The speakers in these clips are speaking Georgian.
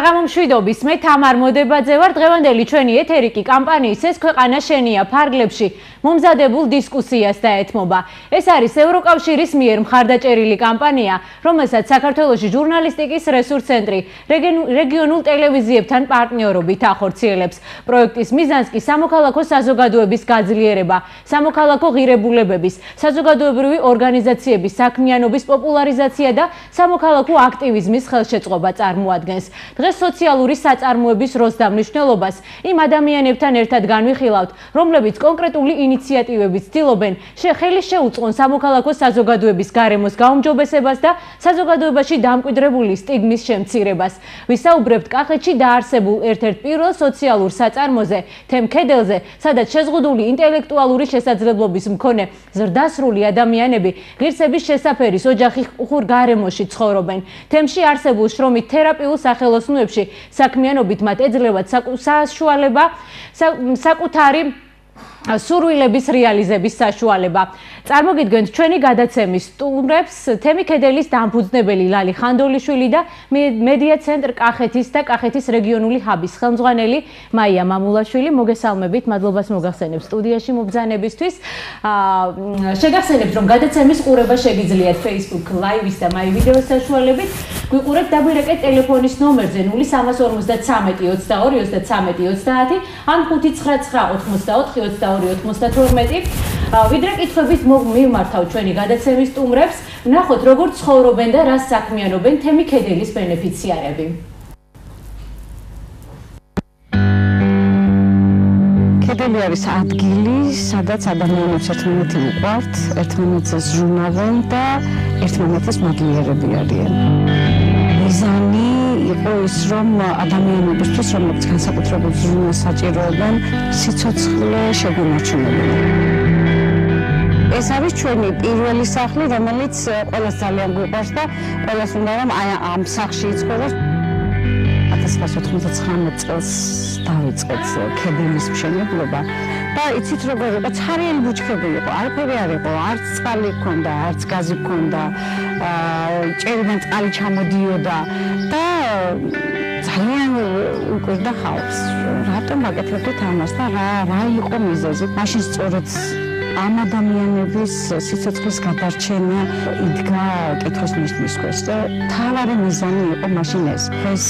საღამო მშვიდობის მე თამარ მოდებაძე ვარ დღევანდელი ჩვენი ეთერი კი კამპანიის ეს ქვეყანა შენია ფარგლებში. მომზადებულ დისკუსიას დაეთმობა ეს არის ევროკავშირის მიერ მხარდაჭერილი კამპანია რომელსაც საქართველოსი ჟურნალისტიკის რესურს ცენტრი რეგიონულ ტელევიზიებთან პარტნიორობით ახორციელებს. პროექტის მიზანს კი სამოქალაქო საზოგადოების გაძლიერება სამოქალაქო ღირებულებების საზოგადოებრივი ორგანიზაციების საქმიანობის პოპულარიზაცია და სამოქალაქო აქტივიზმის ხელშეწყობა წარმოადგენს. დღეს სოციალური საწარმოების როსდა მნიშვნელობას იმ ადამიანებთან ერთად განვიხილავთ, რომლებიც კონკრეტული ინიციატივებით ცდილობენ შეხელი შეუწყონ სამოქალაქო საზოგადოების გარემოს გაუმჯობესებას და საზოგადოებაში დამკვიდრებული სტიგმის შემცირებას. ვისაუბრებთ კახეთში დაარსებულ ერთ-ერთ პირველ სოციალურ საწარმოზე, თემქედელზე, სადაც შეზღუდული ინტელექტუალური შესაძლებლობის მქონე ზრდასრული ადამიანები ღირსების შესაფერის ოჯახი ხურ გარემოში ცხოვრობენ. თემში არსებულ შრომით თერაპიულ სახელოს ოცნოებში საქმიანობით მათ ეძლევათ საშუალება საკუთარი სურვილების რეალიზების საშუალება. წარმოგიდგენთ ჩვენი გადაცემის სტუმრებს თემი ქედელის დამფუძნებელი ლალი ხანდოლიშვილი და მედია ცენტრ კახეთის და კახეთის რეგიონული ჰაბის ხელმძღვანელი მაია მამულაშვილი. მოგესალმებით, მადლობას მოგახსენებთ სტუდიაში მობძანებისთვის. აა შეგახსენებთ რომ გადაცემის ყურება შეგიძლიათ Facebook Live-ის და My Video-ს საშუალებით. გვიყურებთ დაბირეკეთ ტელეფონის ნომერზე 0353 22 30 ან 599 84 22 ვიდრე კითხვებით მივმართავ ჩვენი გადაცემის სტუმრებს, ნახოთ როგორ ცხოვრობენ და რა საქმიანობენ თემი ქედელის ბენეფიციარები. ქედელი არის ადგილი, სადაც ადამიანებს ერთმანეთი უყვართ, ერთმანეთს ზრუნავენ და ერთმანეთის მადლიერები არიან. მიზანი იყო ის რომ ადამიანებისთვის რომელიც განსაკუთრებულ ზრუნვას საჭიროებენ სიცოცხლე შეგვიმარჩუნებინა ეს არის ჩვენი პირველი სახლი რომელიც ყველას ძალიან გვიყვარს და ყველას უნდა რომ აი ამ სახლში იცხოვროს 1999 წელს დაიწყეთ ქედელის მშენებლობა. და იცით როგორ იყო? ცარიელი ბუჩქები იყო. არაფერი არ იყო. არც წყალი ჰქონდა არც გაზი ჰქონდა. ჭერიდან წყალი ჩამოდიოდა. და ძალიან უკვირდა ხალხს. რატომ აკეთებდით ამას და რა რა იყო მიზეზი? მაშინ სწორედ ამ ადამიანების სიცოცხლის გადარჩენა იდგა კითხვის ნიშნის ქვეშ და თავარი მიზანი იყო მაშინ ეს. ეს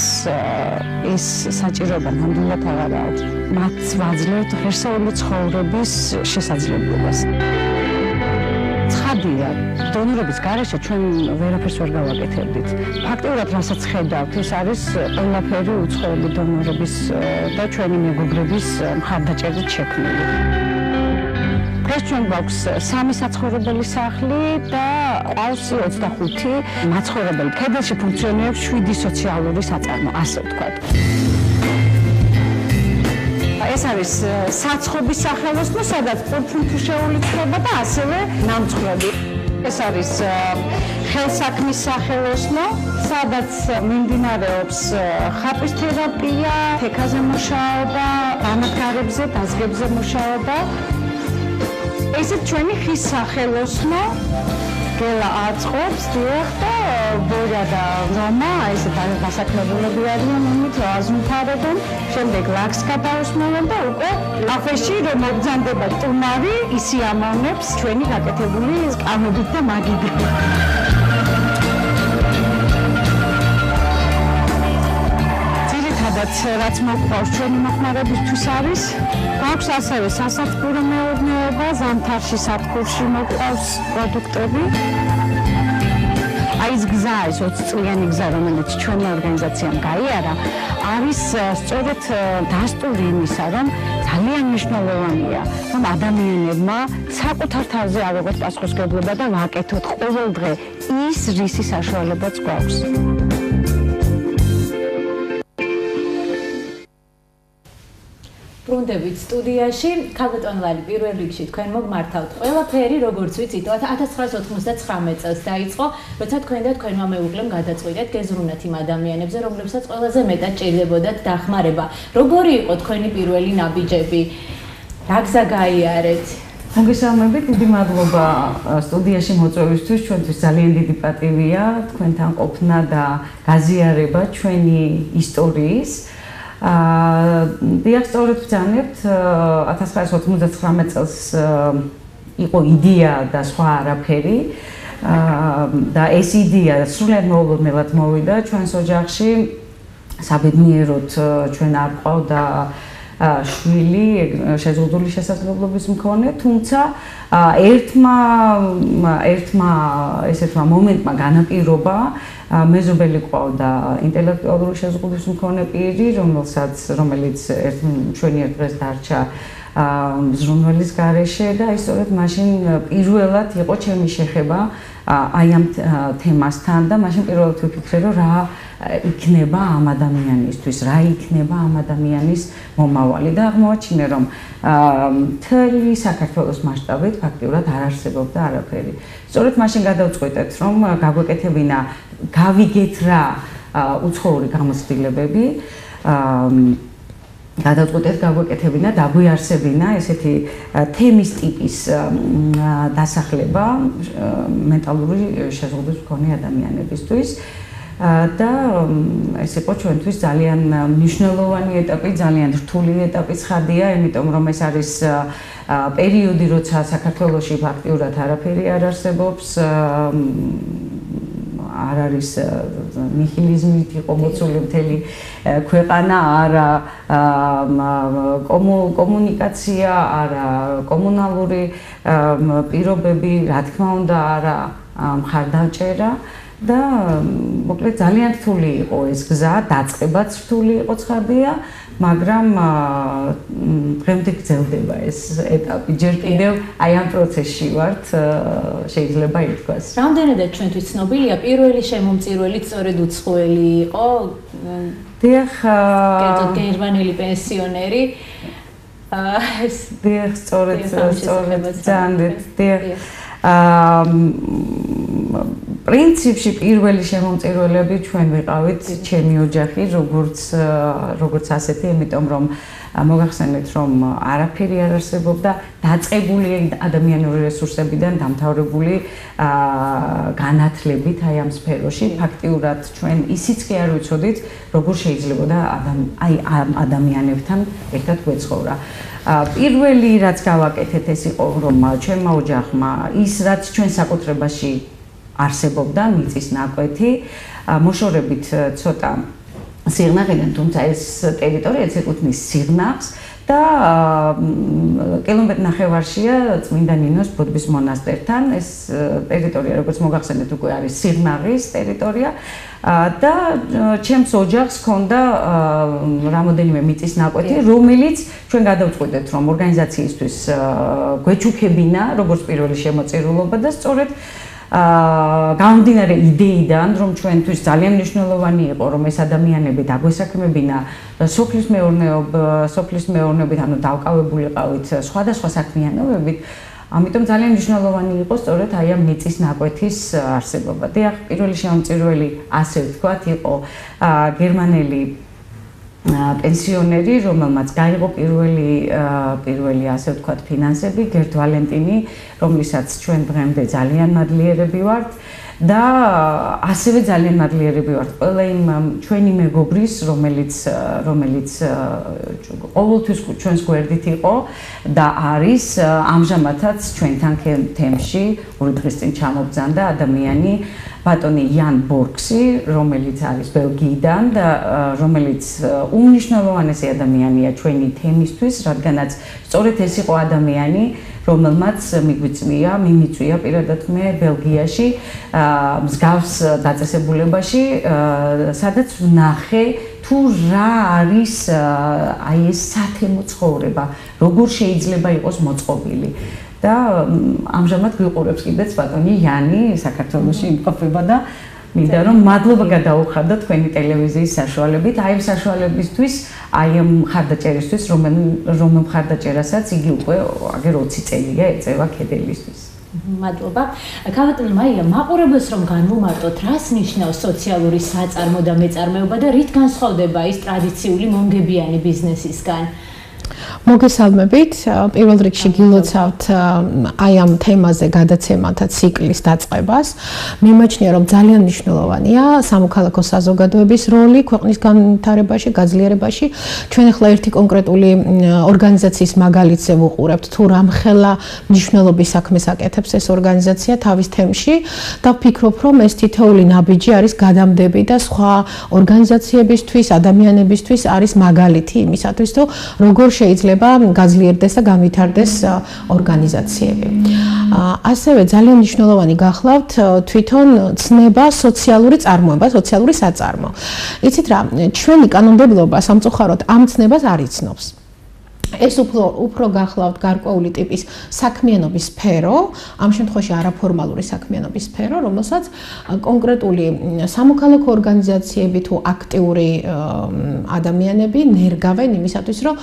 ეს საჭიროება ნამდვილად აღარ აქვს მათ ვაძლევთ ღირსეული ცხოვრების შესაძლებლობას. ცხადია დონორების garaშე ჩვენ ვერაფერს ვერ გავაკეთებდით. ფაქტობრივად რასაც ხედავთ ეს არის ყველაფერი უცხოელი დონორების და ჩვენი მეგობრების მხარდაჭერით შექმნილი ეს ჩვენ გვაქვს სამი საცხოვრებელი სახლი და ყავს 25 მაცხოვრებელი. ქედელში ფუნქციონირებს 7 სოციალური საწარმო, ასე ვთქვათ. ეს არის საცხობის სახელოსნო, სადაც ფუნქციონალური ცხოვრება და ასევე ნამცხრები. ეს არის ხელსაქმის სახელოსნო, სადაც მიმდინარეობს ხაპის თერაპია, თექაზე მუშაობა, განათარებზე, დაზგებზე მუშაობა. ესე ჩვენი ხის სახელოსნო. გელა აწყობს დიახ და ბორა და რომა ეს დასაქმებულები არიან იმით აზუნთარებენ შემდეგ ლაქს გადაუსმევენ და უკვე კაფეში რომ მოგზანდება ტუმარი ისი ამოვნებს ჩვენი გაკეთებული კამობით და მაგიდებით სადაც რაც მოყვავს ჩვენი მოხმარებისთვის არის. გვაქვს ასევე სასათბურო მეურნეობა, ზამთარში სათბურში მოყვავს პროდუქტები. აი ეს გზა, ეს 20 წლიანი გზა, რომელიც ჩვენი ორგანიზაციამ გაიარა, არის სწორედ დასტური იმისა, რომ ძალიან მნიშვნელოვანია, რომ ადამიანებმა საკუთარ თავზე ავიღოთ პასუხისმგებლობა და ვაკეთოთ ყოველ დღე ის რისი საშუალებაც გვაქვს. ბრუნდებით სტუდიაში. ქალბატონლარი პირველ რიგში თქვენ მოგმართავთ ყველაფერი, როგორც ვიცით, 1999 წელს დაიწყო, როცა თქვენ და თქვენმა მეუღლემ გადაწყვიტეთ გეზრუნათ იმ ადამიანებზე, რომლებსაც ყველაზე მეტად ჭირდებოდათ დახმარება. როგორი იყო თქვენი პირველი ნაბიჯები? რა გზა გაიარეთ? მოგესალმებით, დიდი მადლობა სტუდიაში მოწვევისთვის. ჩვენთვის ძალიან დიდი პატივია თქვენთან ყოფნა და გაზიარება ჩვენი ისტორიის. აა დიასტორეთ ბძანებთ 1999 წელს იყო იდეა და სხვა არაფერი. აა და ეს იდეა სრულად მოულოდნელად მოვიდა ჩვენს ოჯახში. საბედნიეროდ ჩვენ არ ყავდა შვილი შეზღუდული შესაძლებლობის მქონე, თუმცა ერთმა ერთმა ესეთმა მომენტმა განაპირობა მეზობელი ყავდა ინტელექტუალური შეზღუდვის მქონე პირი, რომელსაც რომელიც ერთ ჩვენი დღეს დარჩა ზრუნველის გარეშე და ისწორედ მაშინ პირველად იყო ჩემი შეხება აი ამ თემასთან და მაშინ პირველად ვიფიქრე რომ რა იქნება ამ ადამიანისთვის, რა იქნება ამ ადამიანის მომავალი და აღმოაჩინე რომ მთელი საქართველოს მასშტაბით ფაქტიურად არ არსებობდა არაფერი. სწორედ მაშინ გადავწყვეტეთ რომ გაგვეკეთებინა გავიგეთ რა უცხოური გამოცდილებები გადავწყვეტეთ გაგვეკეთებინა და გვიარსებინა ესეთი თემის ტიპის დასახლება მენტალური შეზღუდვის მქონე ადამიანებისთვის. და ეს იყო ჩვენთვის ძალიან მნიშვნელოვანი ეტაპი, ძალიან რთული ეტაპი ხადია, იმიტომ რომ ეს არის პერიოდი, როცა საქართველოსი ფაქტიურად არაფერი არ არსებობს, არ არის ნიჰილიზმით იყო მოცული მთელი ქვეყანა, არა კომუნიკაცია, არა კომუნალური პირობები, რა თქმა უნდა, არა მხარდამჭერა. და მოკლედ ძალიან რთული იყო ეს გზა, დაწყებაც რთული იყო ცხადია, მაგრამ დღემდე გრძელდება ეს ეტაპი. ჯერ კიდევ აი ამ პროცესში ვართ, შეიძლება ითქვას. რამდენადაც ჩვენთვის ცნობილია პირველი შემომწირველი სწორედ უცხოელი იყო? დიახ, კერძო გერმანელი პენსიონერი. აა ეს დიახ, სწორედ სწორედ ძალიან დიახ. აა პრინციპში პირველი შემომწირველები ჩვენ ვიყავით ჩემი ოჯახი როგორც როგორც ასეთი იმიტომ რომ მოგახსენეთ რომ არაფერი არ არსებობდა. დაწყებული ადამიანური რესურსებიდან დამთავრებული განათლებით აი ამ სფეროში. ფაქტიურად ჩვენ ისიც კი არ ვიცოდით როგორ შეიძლება და აი ამ ადამიანებთან ერთად გვეცხოვრა. პირველი რაც გავაკეთეთ ეს იყო რომ ჩვენმა ოჯახმა ის რაც ჩვენ საკუთრებაში არსებობდა მიწის ნაკვეთი. მოშორებით ცოტა სიღნაღიდან თუმცა ეს ტერიტორიაც ეკუთვნის სიღნაღს და კილომეტრი ნახევარშია წმინდა ნინოს ბუდბის მონასტერთან. ეს ტერიტორია როგორც მოგახსენეთ უკვე არის სიღნაღის ტერიტორია. და ჩემს ოჯახს ჰქონდა რამოდენიმე მიწის ნაკვეთი რომელიც ჩვენ გადავწყვეტეთ რომ ორგანიზაციისთვის გვეჩუქებინა როგორც პირველი შემოწირულობა და სწორედ გამომდინარე იდეიდან, რომ ჩვენთვის ძალიან მნიშვნელოვანი იყო, რომ ეს ადამიანები დაგვესაქმებინა სოფლის მეურნეობა, სოფლის მეურნეობით, ანუ დავკავებულიყავით სხვადასხვა საქმიანობებით, ამიტომ ძალიან მნიშვნელოვანი იყო სწორედ აი ამ მიწის ნაკვეთის არსებობა. დიახ, პირველი შემოწირველი, ასე ვთქვათ, იყო გერმანელი პენსიონერი, რომელმაც გაიღო პირველი პირველი ასე ვთქვათ ფინანსები, გერტ ვალენტინი, რომლისაც ჩვენ დღემდე ძალიან მადლიერები ვართ და ასევე ძალიან მადლიერები ვართ ყველა იმ ჩვენი მეგობრის, რომელიც რომელიც ყოველთვის ჩვენს გვერდით იყო და არის ამჟამადაც ჩვენთან თემში, ორი დღის წინ ჩამობძანდა ადამიანი ბატონი იან ბორქსი, რომელიც არის ბელგიიდან და რომელიც უნიშნელოვანესი ადამიანია ჩვენი თემისთვის, რადგანაც სწორედ ეს იყო ადამიანი, რომელმაც მიგვიწვია, მიმიწვია პირადად მე ბელგიაში, მსგავს დაწესებულებაში, სადაც ვნახე თუ რა არის აი ეს სათემო ცხოვრება, როგორ შეიძლება იყოს მოწყობილი. და ამჟამად გვიყურებს კიდეც ბატონი იანი საქართველოსში იმყოფება და მინდა რომ მადლობა გადაუხადო თქვენი ტელევიზიის საშუალებით აი ამ საშუალებისთვის აი ამ ხარდაჭერისთვის რომ რომ ხარდაჭერასაც იგი უკვე აგერ 20 წელია ეწევა კედელისთვის მადლობა. ქალბატონო მაია, მაყურებელს რომ განმომარტოთ, რას ნიშნავს სოციალური საწარმო და მეწარმეობა და რით განსხვავდება ის ტრადიციული მომგებიანი ბიზნესისგან? მოგესალმებით. პირველ რიგში გილოცავთ აი ამ თემაზე გადაცემათა ციკლის დაწყებას. მიმაჩნია, რომ ძალიან მნიშვნელოვანია სამოქალაქო საზოგადოების როლი ქვეყნის განვითარებაში, გაძლიერებაში. ჩვენ ახლა ერთი კონკრეტული ორგანიზაციის მაგალითზე ვუყურებთ, თუ რამხელა მნიშვნელობის საქმეს აკეთებს ეს ორგანიზაცია თავის თემში და ვფიქრობ, რომ ეს თითოეული ნაბიჯი არის გადამდები და სხვა ორგანიზაციებისთვის, ადამიანებისთვის არის მაგალითი იმისათვის, თუ როგორ შეიძლება შეიძლება გაძლიერდეს და განვითარდეს ორგანიზაციები. ასევე ძალიან მნიშვნელოვანი გახლავთ თვითონ ცნება სოციალური წარმოება, სოციალური საწარმო. იცით რა, ჩვენი კანონმდებლობა სამწუხაროდ ამ ცნებას არ იცნობს. ეს უფრო უფრო გახლავთ გარკვეული ტიპის საქმიანობის სფერო, ამ შემთხვევაში არაფორმალური საქმიანობის სფერო, რომელსაც კონკრეტული სამოქალაქო ორგანიზაციები თუ აქტიური ადამიანები ნერგავენ იმისათვის, რომ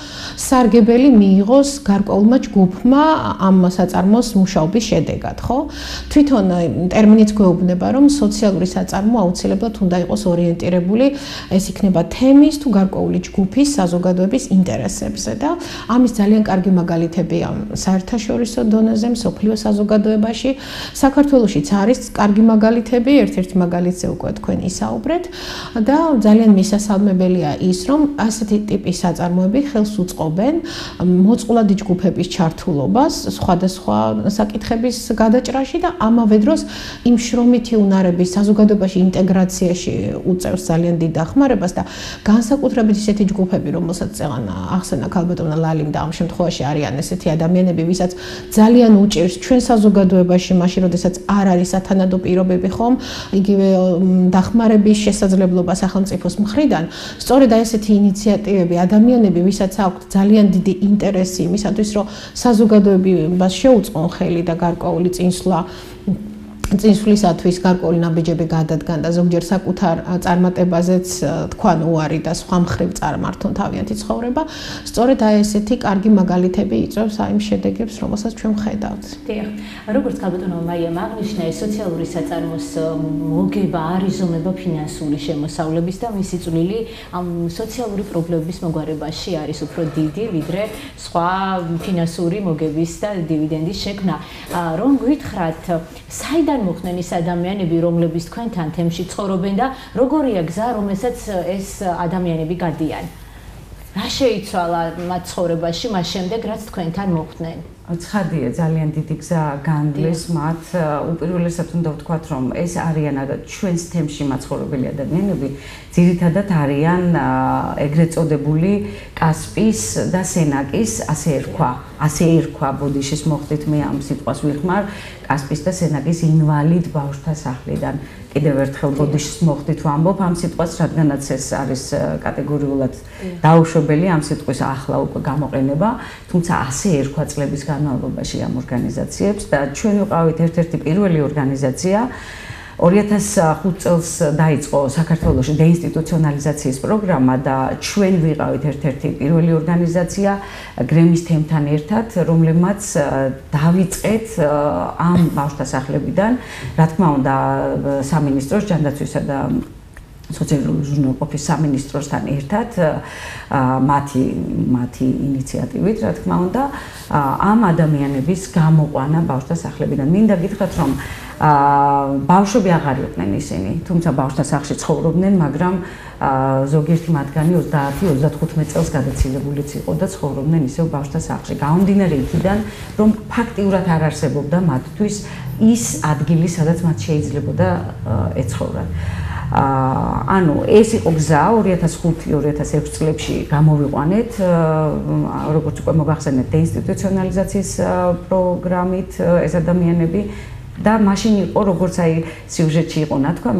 სარგებელი მიიღოს გარკვეულმა ჯგუფმა ამ საწარმოს მუშაობის შედეგად, ხო? თვითონ ტერმინიც გვეუბნება, რომ სოციალური საწარმო აუცილებლად უნდა იყოს ორიენტირებული, ეს იქნება თემის თუ გარკვეული ჯგუფის საზოგადოების ინტერესებზე და ამის ძალიან კარგი მაგალითებია საერთაშორისო დონეზე, მსოფლიო საზოგადოებაში. საქართველოსიც არის კარგი მაგალითები, ერთ-ერთი მაგალითზე უკვე თქვენ ისაუბრეთ და ძალიან მისასალმებელია ის, რომ ასეთი ტიპის საწარმოები ხელს უწყობენ მოწყვლადი ჯგუფების ჩართულობას სხვადასხვა საკითხების გადაჭრაში და ამავე დროს იმ შრომითი უნარების საზოგადოებაში ინტეგრაციაში უწევს ძალიან დიდ დახმარებას და განსაკუთრებით ისეთი ჯგუფები, რომელსაც წეღან ახსენა ქალბატონი ლალიმ და ამ შემთხვევაში არიან ესეთი ადამიანები, ვისაც ძალიან უჭირს ჩვენ საზოგადოებაში, მაშინ როდესაც არ არის ათანადო პირობები ხომ, იგივე დახმარების შესაძლებლობა სახელმწიფოს მხრიდან, სწორედ აი ესეთი ინიციატივები, ადამიანები, ვისაც აქვთ ძალიან დიდი ინტერესი იმისათვის, რომ საზოგადოებას შეუწყონ ხელი და გარკვეული წინსვლა წინსვლისათვის გარკვეული ნაბიჯები გადადგან და ზოგჯერ საკუთარ წარმატებაზეც თქვან უარი და სხვა მხრივ წარმართონ თავიანთი ცხოვრება. სწორედ აი ესეთი კარგი მაგალითები იწვევს აი იმ შედეგებს, რომელსაც ჩვენ ხედავთ. დიახ. როგორც კაბატონო მაია მაგნიშნა, ეს სოციალური საწარმოს მოგება არიზომება ფინანსური შემოსავლების და მისი წვლილი ამ სოციალური პრობლემების მოგვარებაში არის უფრო დიდი, ვიდრე სხვა ფინანსური მოგების და დივიდენდის შექმნა. რომ გითხრათ, საიდან ვინ მოხდნენ ის ადამიანები, რომლებიც თქვენთან თემში ცხოვრობენ და როგორია გზა, რომელსაც ეს ადამიანები გადიან? რა შეიცვალა მათ ცხოვრებაში მას შემდეგ, რაც თქვენთან მოხდნენ? ცხადია, ძალიან დიდი გზა განვლეს მათ. უპირველესად უნდა ვთქვათ, რომ ეს არიან ჩვენს თემში მაცხოვრებელი ადამიანები, ძირითადად არიან ეგრეთ წოდებული კასპის და სენაკის, ასე ერქვა, ასე ერქვა ბოდიშის მოხდით მე ამ სიტყვას ვიხმარ, კასპის და სენაკის ინვალიდ ბავშვთა სახლიდან. კიდევ ერთხელ ბოდიშის მოხდით ვამბობ ამ სიტყვას, რადგანაც ეს არის კატეგორიულად დაუშვებელი ამ სიტყვის ახლა უკვე გამოყენება, თუმცა ასე ერქვა წლების განმავლობაში ამ ორგანიზაციებს და ჩვენ ვიყავით ერთ-ერთი პირველი ორგანიზაცია. 2005 წელს დაიწყო საქართველოს დეინსტიტუციონალიზაციის პროგრამა და ჩვენ ვიყავით ერთ-ერთი პირველი ორგანიზაცია გრემის თემთან ერთად, რომლებმაც დავიწყეთ ამ ბავშვთა სახლებიდან, რა თქმა უნდა, სამინისტროს ჯანდაცვისა და სოციალური ჟურნალყოფის სამინისტროსთან ერთად მათი მათი ინიციატივით, რა თქმა უნდა, ამ ადამიანების გამოყვანა ბავშვთა სახლებიდან. მინდა გითხრათ, რომ აა ბავშვები აღარ იყვნენ ისინი, თუმცა ბავშვთა სახლში ცხოვრობდნენ, მაგრამ აა ზოგიერთი მათგანი 30-35 წელს გადაცილებულიც იყო და ცხოვრობდნენ ისევ ბავშვთა სახლში. გაუნდინარე იქიდან, რომ ფაქტიურად არ არსებობდა მათთვის ის ადგილი, სადაც მათ შეიძლებოდა ეცხოვრათ. აა ანუ ეს იყო გზა 2005-2006 წლებში გამოვიყვანეთ როგორც უკვე მოგახსენეთ დეინსტიტუციონალიზაციის პროგრამით ეს ადამიანები. და მაშინ იყო როგორც აი სიუჟეტში იყო ნათქვა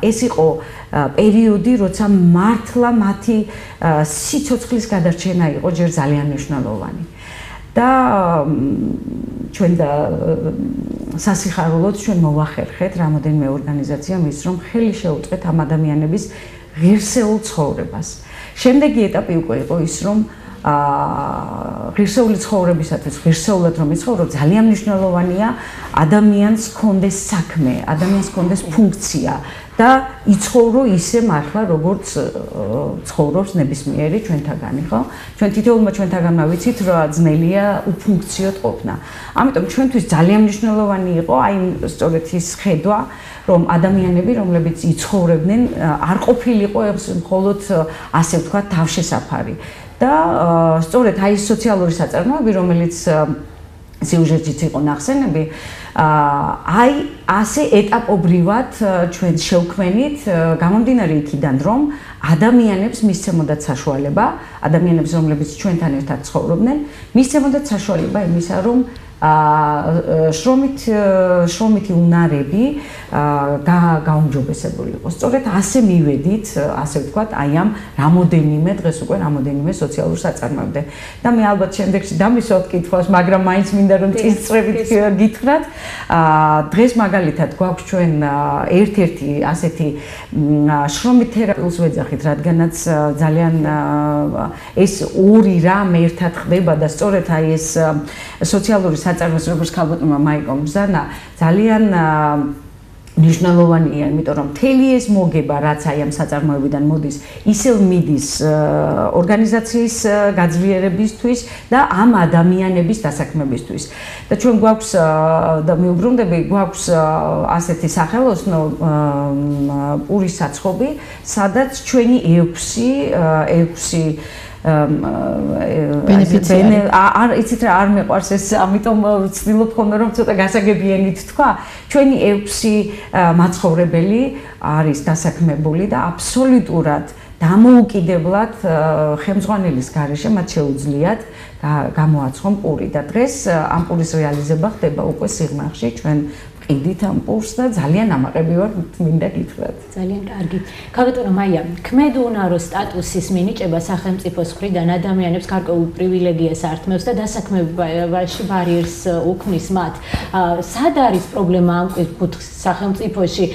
ეს იყო პერიოდი როცა მართლა მათი სიცოცხლის გადარჩენა იყო ჯერ ძალიან მნიშვნელოვანი და ჩვენ და სასიხარულოდ ჩვენ მოვახერხეთ რამოდენიმე ორგანიზაციამ ის რომ ხელი შეუწყეთ ამ ადამიანების ღირსეულ ცხოვრებას. შემდეგი ეტაპი უკვე იყო ის რომ აა ღირსეული ცხოვრებისათვის ღირსეულად რომ იცხოვრო ძალიან მნიშვნელოვანია ადამიანს კონდეს საქმე, ადამიანს კონდეს ფუნქცია და იცხოვრო ისე მართლა როგორც ცხოვრობს ნებისმიერი ჩვენთაგანი, ხო? ჩვენ თითოეულმა ჩვენთაგანმა ვიცით, რომ ძნელია უფუნქციოდ ყოფნა. ამიტომ ჩვენთვის ძალიან მნიშვნელოვანი იყო აი სწორედ ის ხედვა, რომ ადამიანები, რომლებიც იცხოვრებდნენ, არ ყოფილიყო ეს მხოლოდ ასე ვთქვათ თავშესაფარი. და სწორედ აი სოციალური საწარმოები, რომელიც სიუჟეტიც იყო ნახსენები, აი ასე ეტაპობრივად ჩვენ შევქმენით გამომდინარე იქიდან რომ ადამიანებს მისცემოდათ საშუალება, ადამიანებს რომლებიც ჩვენთან ერთად ცხოვრობდნენ, მისცემოდათ საშუალება იმისა რომ შრომით შრომითი უნარები გააუმჯობესებული იყოს. სწორედ ასე მივედით, ასე ვთქვათ, აი ამ რამოდენიმე დღეს უკვე რამოდენიმე სოციალურ საწარმოებდე. და მე ალბათ შემდეგში დამისვათ კითხვას, მაგრამ მაინც მინდა რომ წინწრებით გითხრათ. აა დღეს მაგალითად გვაქვს ჩვენ ერთ-ერთი ასეთი შრომით თერაპიულს ვეძახით, რადგანაც ძალიან ეს ორი რამ ერთად ხდება და სწორედ აი ეს სოციალური საწარმოს როგორც ქალბატონმა მაიკომ ბზანა ძალიან ნიშნულოვანია, იმიტომ რომ მთელი ეს მოგება, რაც აი ამ საწარმოებიდან მოდის, ისევ მიდის ორგანიზაციის გაძლიერებისთვის და ამ ადამიანების დასაქმებისთვის. და ჩვენ გვაქვს და მიუბრუნდები, გვაქვს ასეთი სახელოსნო პურის საცხობი, სადაც ჩვენი 6 6 ბენეფიციარი არ იცით რა არ მეყვარს ეს ამიტომ ვცდილობ ხოლმე რომ ცოტა გასაგებიანით თქვა. ჩვენი 6 მაცხოვრებელი არის დასაქმებული და აბსოლუტურად დამოუკიდებლად ხელმძღვანელის გარეშე მათ შეუძლიათ გამოაცხონ პური. და დღეს ამ პურის რეალიზება ხდება უკვე სიღნაღში ჩვენ ყიდით ამ პურს და ძალიან ამაყები ვარ მინდა გითხრათ. ძალიან კარგი. ქალბატონო მაია, ქმედუნარო სტატუსის მინიჭება სახელმწიფოს მხრიდან ადამიანებს გარკვეულ პრივილეგიას ართმევს და დასაქმებაში ბარიერს უქმნის მათ. სად არის პრობლემა ამ კუთხის სახელმწიფოში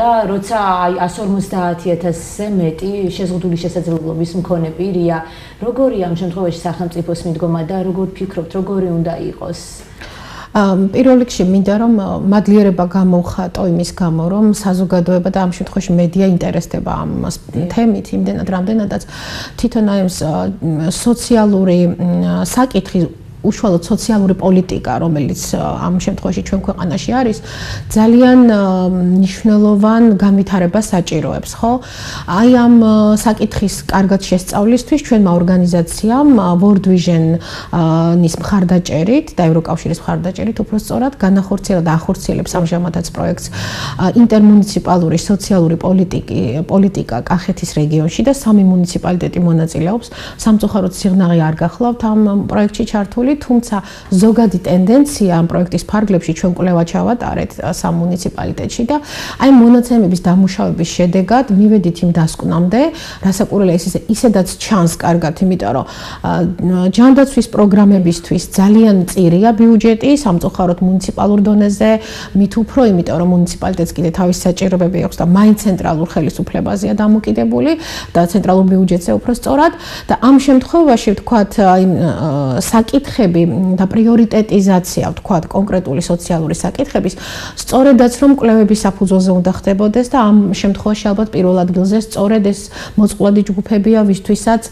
და როცა აი 150000-ზე მეტი შეზღუდული შესაძლებლობის მქონე პირია, როგორია ამ შემთხვევაში სახელმწიფოს მიდგომა და როგორ ფიქრობთ, როგორი უნდა იყოს? პირველ რიგში მინდა რომ მადლიერება გამოვხატო იმის გამო რომ საზოგადოება და ამ შემთხვევაში მედია ინტერესდება ამ თემით იმდენად რამდენადაც თვითონ აი სოციალური საკითხი უშუალოდ სოციალური პოლიტიკა, რომელიც ამ შემთხვევაში ჩვენ ქვეყანაში არის, ძალიან მნიშვნელოვან განვითარებას საჭიროებს, ხო? აი ამ საკითხის კარგად შესწავლისთვის ჩვენმა ორგანიზაციამ World Vision-ის მხარდაჭერით და ევროკავშირის მხარდაჭერით უფრო სწორად განახორციელა და ახორციელებს ამჟამადაც პროექტს ინტერმუნიციპალური სოციალური პოლიტიკი პოლიტიკა კახეთის რეგიონში და სამი მუნიციპალიტეტი მონაწილეობს. სამწუხაროდ სიგნალი არ გახლავთ ამ პროექტში ჩართული მოქცეული, თუმცა ზოგადი ტენდენცია ამ პროექტის ფარგლებში ჩვენ კვლევა ჩავატარეთ სამ მუნიციპალიტეტში და აი მონაცემების დამუშავების შედეგად მივედით იმ დასკვნამდე, რასაკვირველია ის ისედაც ჩანს კარგად, იმიტომ რომ ჯანდაცვის პროგრამებისთვის ძალიან წირია ბიუჯეტი სამწუხაროდ მუნიციპალურ დონეზე, მით უფრო, იმიტომ რომ მუნიციპალიტეტს კიდე თავის საჭიროებები აქვს და მაინც ცენტრალურ ხელისუფლებაზეა დამოკიდებული და ცენტრალურ ბიუჯეტზე უფრო სწორად. და ამ შემთხვევაში ვთქვათ აი საკითხი საკითხები და პრიორიტეტიზაცია, ვთქვათ, კონკრეტული სოციალური საკითხების, სწორედაც რომ კვლევების საფუძველზე უნდა ხდებოდეს და ამ შემთხვევაში ალბათ პირველ ადგილზე სწორედ ეს მოწყვლადი ჯგუფებია, ვისთვისაც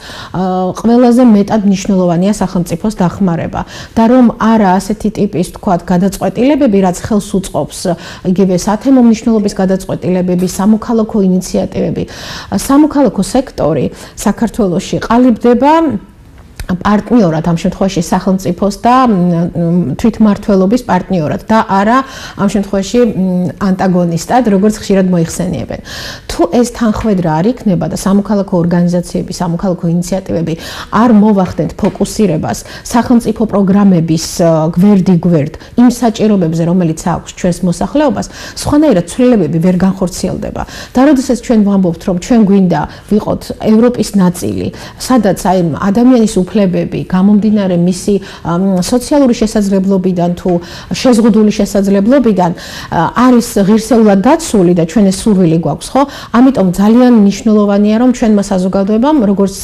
ყველაზე მეტად მნიშვნელოვანია სახელმწიფოს დახმარება. და რომ არა ასეთი ტიპის, ვთქვათ, გადაწყვეტილებები, რაც ხელს უწყობს იგივე სათემო მნიშვნელობის გადაწყვეტილებები, სამოქალაქო ინიციატივები, სამოქალაქო სექტორი საქართველოში ყალიბდება პარტნიორად ამ შემთხვევაში სახელმწიფოს და თვითმართველობის პარტნიორად და არა ამ შემთხვევაში ანტაგონისტად როგორც ხშირად მოიხსენიებენ. თუ ეს თანხwebdriver არ იქნება და სამოქალაქო ორგანიზაციები, სამოქალაქო ინიციატივები არ მოვახდენთ ფოკუსირებას სახელმწიფო პროგრამების გვერდი-გვერდ იმ საჭიროებებზე, რომელიც აქვს ჩვენს მოსახლეობას, სხვანაირად ცვლილებები ვერ განხორციელდება. და როდესაც ჩვენ ვამბობთ, რომ ჩვენ გვინდა ვიყოთ ევროპის ნაწილი, სადაც აი ადამიანის უფლება უფლებები, გამომდინარე მისი სოციალური შესაძლებლობიდან თუ შეზღუდული შესაძლებლობიდან არის ღირსეულად დაცული და ჩვენ ეს სურვილი გვაქვს, ხო? ამიტომ ძალიან მნიშვნელოვანია, რომ ჩვენმა საზოგადოებამ, როგორც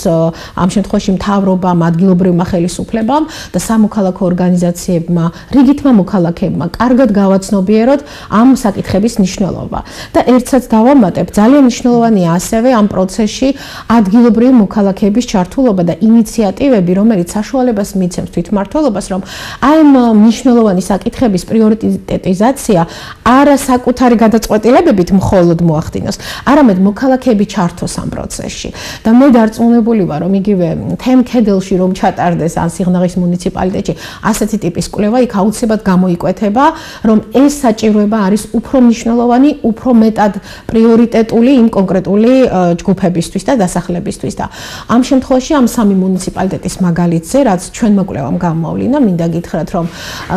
ამ შემთხვევაში მთავრობამ, ადგილობრივმა ხელისუფლებამ და სამოქალაქო ორგანიზაციებმა, რიგითმა მოქალაქეებმა კარგად გავაცნობიეროთ ამ საკითხების მნიშვნელობა. და ერთსაც დავამატებ, ძალიან მნიშვნელოვანია ასევე ამ პროცესში ადგილობრივი მოქალაქეების ჩართულობა და ინიციატივები, რომელიც საშუალებას მიცემს თვითმართველობას, რომ აი ამ მნიშვნელოვანი საკითხების პრიორიტეტიზაცია არა საკუთარი გადაწყვეტილებებით მხოლოდ მოახდინოს, არამედ მოქალაქეები ჩართოს ამ პროცესში. და მე დარწმუნებული ვარ, რომ იგივე თემქედელში რომ ჩატარდეს ან სიღნაღის მუნიციპალიტეტში ასეთი ტიპის კვლევა იქ აუცილებლად გამოიკვეთება, რომ ეს საჭიროება არის უფრო მნიშვნელოვანი, უფრო მეტად პრიორიტეტული იმ კონკრეტული ჯგუფებისთვის და დასახლებისთვის და ამ შემთხვევაში ამ სამი მუნიციპალიტეტის მაგალითზე, რაც ჩვენმა კვლევამ გამოვლინა, მინდა გითხრათ, რომ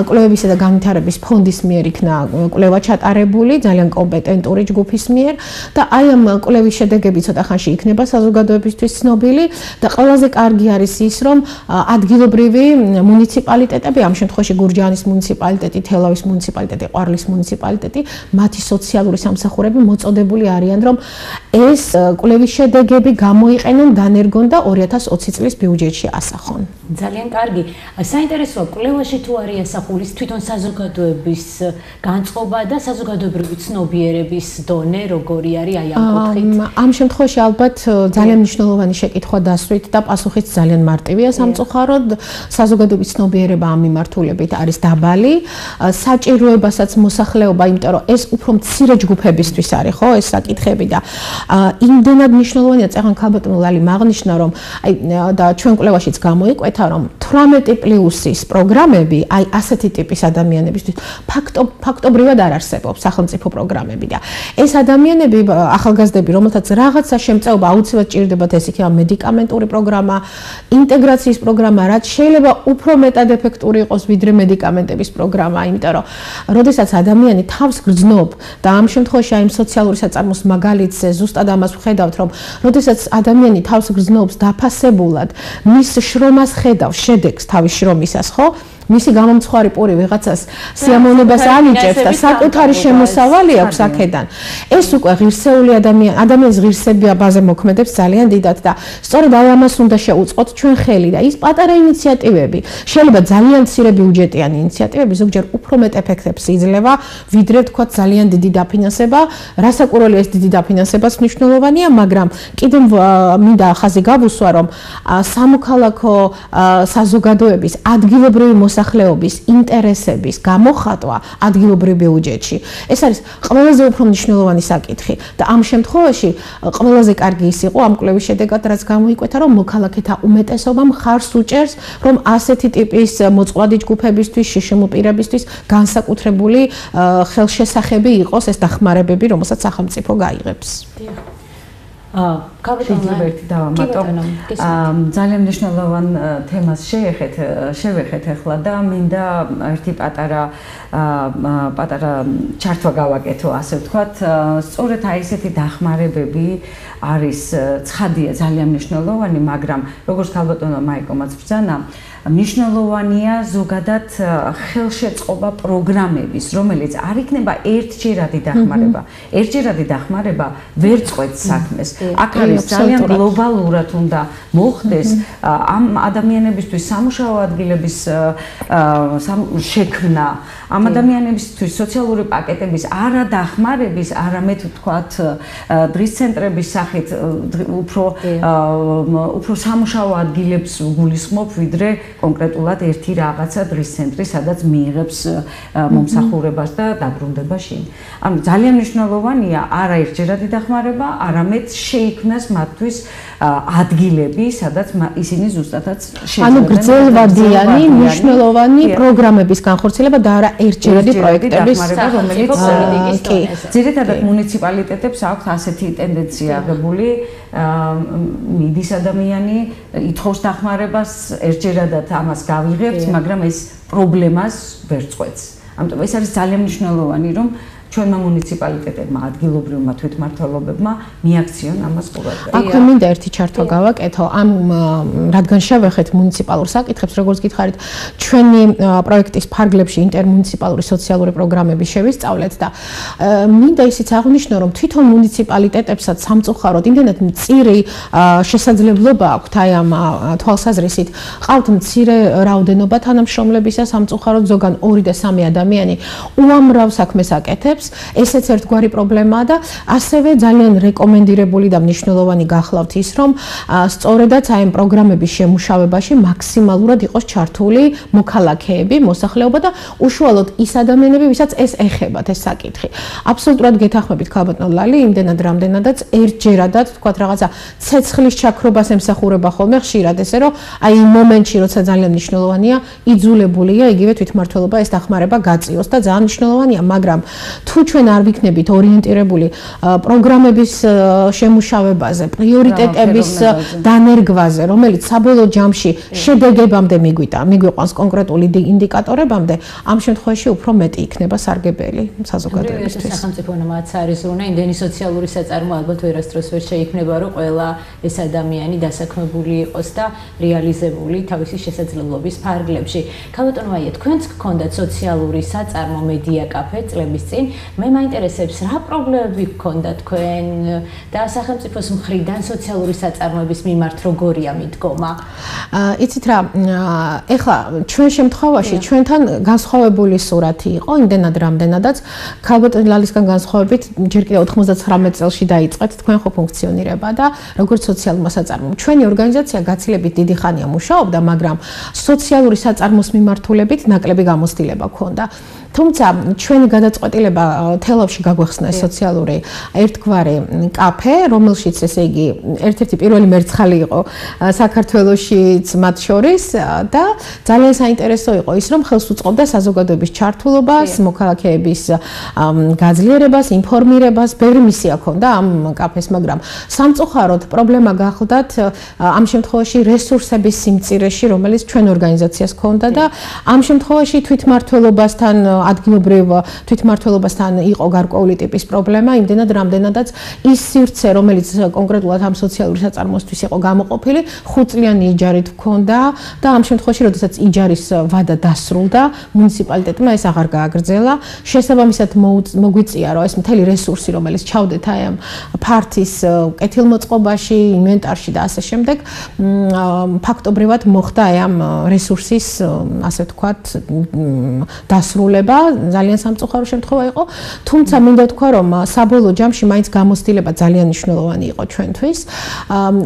კვლევებისა და განვითარების ფონდის მიერ იქნა კვლევა ჩატარებული ძალიან კომპეტენტური ჯგუფის მიერ და აი ამ კვლევის შედეგები ცოტა ხანში იქნება საზოგადოებისთვის ცნობილი და ყველაზე კარგი არის ის რომ ადგილობრივი მუნიციპალიტეტები ამ შემთხვევაში გურჯაანის მუნიციპალიტეტი, თელავის მუნიციპალიტეტი, ყვარლის მუნიციპალიტეტი, მათი სოციალური სამსახურები მოწოდებული არიან რომ ეს კვლევის შედეგები გამოიყენონ დანერგონ და 2020 წლის ბიუჯეტში ასახონ. ძალიან კარგი. საინტერესოა კვლევაში თუ არის ასახულის თვითონ საზოგადოების განწყობა და საზოგადოებრივი ცნობიერების დონე როგორი არის აი ამ კუთხით? ამ შემთხვევაში ალბათ ძალიან მნიშვნელოვანი შეკითხვა დასვით და პასუხიც ძალიან მარტივია სამწუხაროდ. საზოგადოების ცნობიერება ამ მიმართულებით არის დაბალი. საჭიროებასაც მოსახლეობა, იმიტომ რომ ეს უფრო მცირე ჯგუფებისთვის არის, ხო, ეს საკითხები და იმდენად მნიშვნელოვანია წეგან ქალბატონო ლალი მაგნიშნა რომ აი და ჩვენ კვლევაშიც გამოიკვეთა რომ 18 პლუსის პროგრამები აი ასეთი ტიპის ადამიანებისთვის ფაქტო ფაქტობრივად არ არსებობს სახელმწიფო პროგრამები და ეს ადამიანები ახალგაზრდები რომელთაც რაღაცა შემწეობა აუცილებლად ჭირდებათ ეს იქნება მედიკამენტური პროგრამა ინტეგრაციის პროგრამა რაც შეიძლება უფრო მეტად ეფექტური იყოს ვიდრე მედიკამენტების პროგრამა იმიტომ რომ როდესაც ადამიანი თავს გრძნობ და ამ შემთხვევაში აი სოციალური საწარმოს მაგალითზე ზუსტად ამას ვხედავთ რომ როდესაც ადამიანი თავს გრძნობს დაფასებულად მის შრომას ხედავს შედეგს თავის შრომისას ხო მისი გამომცხარი პური ვიღაცას სიამოვნებას ანიჭებს და საკუთარი შემოსავალი აქვს აქედან. ეს უკვე ღირსეული ადამიანი, ადამიანის ღირსებიაზე მოქმედებს ძალიან დიდად და სწორედ აი ამას უნდა შეუწყოთ ჩვენ ხელი და ის პატარა ინიციატივები, შეიძლება ძალიან მცირე ბიუჯეტიანი ინიციატივები ზოგჯერ უფრო მეტ ეფექტებს იძლევა, ვიდრე თქვა ძალიან დიდი დაფინანსება, რასაკვირველი ეს დიდი დაფინანსებაც მნიშვნელოვანია, მაგრამ კიდევ მინდა ხაზი გავუსვა, რომ სამოქალაქო საზოგადოების ადგილობრივი მოსახლეობის ინტერესების გამოხატვა ადგილობრივ ბიუჯეტში. ეს არის ყველაზე უფრო მნიშვნელოვანი საკითხი და ამ შემთხვევაში ყველაზე კარგი ის იყო ამ კვლევის შედეგად რაც გამოიკვეთა რომ მოქალაქეთა უმეტესობა მხარს უჭერს რომ ასეთი ტიპის მოწყვლადი ჯგუფებისთვის შეშემოპირებისთვის განსაკუთრებული ხელშესახები იყოს ეს დახმარებები რომელსაც სახელმწიფო გაიღებს. დიახ. შეიძლება ერთი დავამატო. ძალიან მნიშვნელოვან თემას შეეხეთ, შევეხეთ ახლა და მინდა ერთი პატარა პატარა ჩართვა გავაკეთო, ასე ვთქვათ. სწორედ აი ესეთი დახმარებები არის ცხადია ძალიან მნიშვნელოვანი, მაგრამ როგორც ქალბატონო მაიკომაც ბრძანა, მნიშვნელოვანია ზოგადად ხელშეწყობა პროგრამების, რომელიც არ იქნება ერთჯერადი დახმარება. ერთჯერადი დახმარება ვერ წყვეტს საქმეს. აქ არის ძალიან გლობალურად უნდა მოხდეს ამ ადამიანებისთვის სამუშაო ადგილების შექმნა, ამ ადამიანებისთვის სოციალური პაკეტების არა დახმარების, არამედ ვთქვათ დღის ცენტრების სახით უფრო უფრო სამუშაო ადგილებს გულისხმობ, ვიდრე კონკრეტულად ერთი რაღაცა დღის ცენტრი, სადაც მიიღებს მომსახურებას და დაბრუნდება შინ. ანუ ძალიან მნიშვნელოვანია არა ერთჯერადი დახმარება, არამედ შეიქმნას მათთვის ადგილები, სადაც ისინი ზუსტადაც შეიძლება. ანუ გრძელვადიანი, მნიშვნელოვანი პროგრამების განხორციელება და არა ერთჯერადი პროექტების რომელიც კი. ძირითადად მუნიციპალიტეტებს აქვს ასეთი ტენდენცია აღებული, მიდის ადამიანი, ითხოვს დახმარებას, ერთჯერადად ამას გავიღებთ, მაგრამ ეს პრობლემას ვერ წყვეტს. ამიტომ ეს არის ძალიან მნიშვნელოვანი, რომ ჩვენმა მუნიციპალიტეტებმა, ადგილობრივმა თვითმმართველობებმა მიაქციონ ამას ყურადღება. აქვე მინდა ერთი ჩართვა გავაკეთო ამ რადგან შევეხეთ მუნიციპალურ საკითხებს, როგორც გითხარით, ჩვენი პროექტის ფარგლებში ინტერმუნიციპალური სოციალური პროგრამები შევისწავლეთ და მინდა ისიც აღვნიშნო, რომ თვითონ მუნიციპალიტეტებსაც სამწუხაროდ იმდენად მწირი შესაძლებლობა აქვთ აი ამ თვალსაზრისით, ყავთ მცირე რაოდენობა თანამშრომლებისა სამწუხაროდ ზოგან 2 და 3 ადამიანი უამრავ საქმეს აკეთებს. ესეც ერთგვარი პრობლემაა და ასევე ძალიან რეკომენდირებული და მნიშვნელოვანი გახლავთ ის, რომ სწორედაც აი ამ პროგრამების შემუშავებაში მაქსიმალურად იყოს ჩართული მოქალაქეები, მოსახლეობა და უშუალოდ ის ადამიანები, ვისაც ეს ეხებათ ეს საკითხი. აბსოლუტურად გეთახმებით ქალბატონ ლალი, იმდენად რამდენადაც ერთჯერადაც თქვა რაღაცა ცეცხლის ჩაქრობას ემსახურება ხოლმე ხშირად ესე რომ აი იმ მომენტში როცა ძალიან მნიშვნელოვანია, იძულებულია იგივე თვითმართველობა ეს დახმარება გაწიოს და ძალიან მნიშვნელოვანია, მაგრამ თუ ჩვენ არ ვიქნებით ორიენტირებული პროგრამების შემუშავებაზე, პრიორიტეტების დანერგვაზე, რომელიც საბოლოო ჯამში შედეგებამდე მიგვიტა, მიგვიყვანს კონკრეტული ინდიკატორებამდე, ამ შემთხვევაში უფრო მეტი იქნება სარგებელი საზოგადოებისთვის. სახელმწიფო ნომაც არის რონა იმდენი სოციალური საწარმო ალბათ ვერასდროს ვერ შეიქმნება, რომ ყველა ეს ადამიანი დასაქმებული იყოს და რეალიზებული თავისი შესაძლებლობის ფარგლებში. ქალბატონო აია, თქვენც გქონდათ სოციალური საწარმო მედია კაფე წლების წინ. მე მაინტერესებს რა პრობლემები გქონდა თქვენ და სახელმწიფოს მხრიდან სოციალური საწარმოების მიმართ როგორია მიდგომა? იცით რა, ეხლა ჩვენ შემთხვევაში ჩვენთან განსხვავებული სურათი იყო, იმდენად რამდენადაც ქალბატონ ლალისგან განსხვავებით ჯერ კიდევ 99 წელს დაიწყეთ თქვენ ხო ფუნქციონირება და როგორც სოციალურმა საწარმომ. ჩვენი ორგანიზაცია გაცილებით დიდი ხანია მუშაობდა, მაგრამ სოციალური საწარმოს მიმართულებით ნაკლები გამოცდილება ჰქონდა. თუმცა ჩვენი გადაწყვეტილება თელავში გაგვეხსნა სოციალური ერთგვარი კაფე, რომელშიც ესე იგი ერთ-ერთი პირველი მერცხალი იყო საქართველოსშიც მათ შორის და ძალიან საინტერესო იყო ის, რომ ხელს უწყობდა საზოგადოების ჩართულობას, მოქალაქეების გაძლიერებას, ინფორმირებას, ბევრი მისია ჰქონდა ამ კაფეს, მაგრამ სამწუხაროდ პრობლემა გახლდათ ამ შემთხვევაში რესურსების სიმწირეში, რომელიც ჩვენ ორგანიზაციას ჰქონდა და ამ შემთხვევაში თვითმართველობასთან ადგილობრივ თვითმართველობასთან იყო გარკვეული ტიპის პრობლემა, იმდენად რამდენადაც ის სივრცე, რომელიც კონკრეტულად ამ სოციალური საწარმოსთვის იყო გამოყოფილი, ხუთწლიანი იჯარით ჰქონდა და ამ შემთხვევაში, როდესაც იჯარის ვადა დასრულდა, მუნიციპალიტეტმა ეს აღარ გააგრძელა. შესაბამისად მოგვიწია, რომ ეს მთელი რესურსი, რომელიც ჩავდეთ აი ამ ფართის კეთილმოწყობაში, ინვენტარში და ასე შემდეგ, ფაქტობრივად მოხდა აი ამ რესურსის, ასე ვთქვათ, დასრულება ძალიან სამწუხარო შემთხვევა იყო, თუმცა მინდა თქვა, რომ საბოლოო ჯამში მაინც გამოცდილება ძალიან მნიშვნელოვანი იყო ჩვენთვის.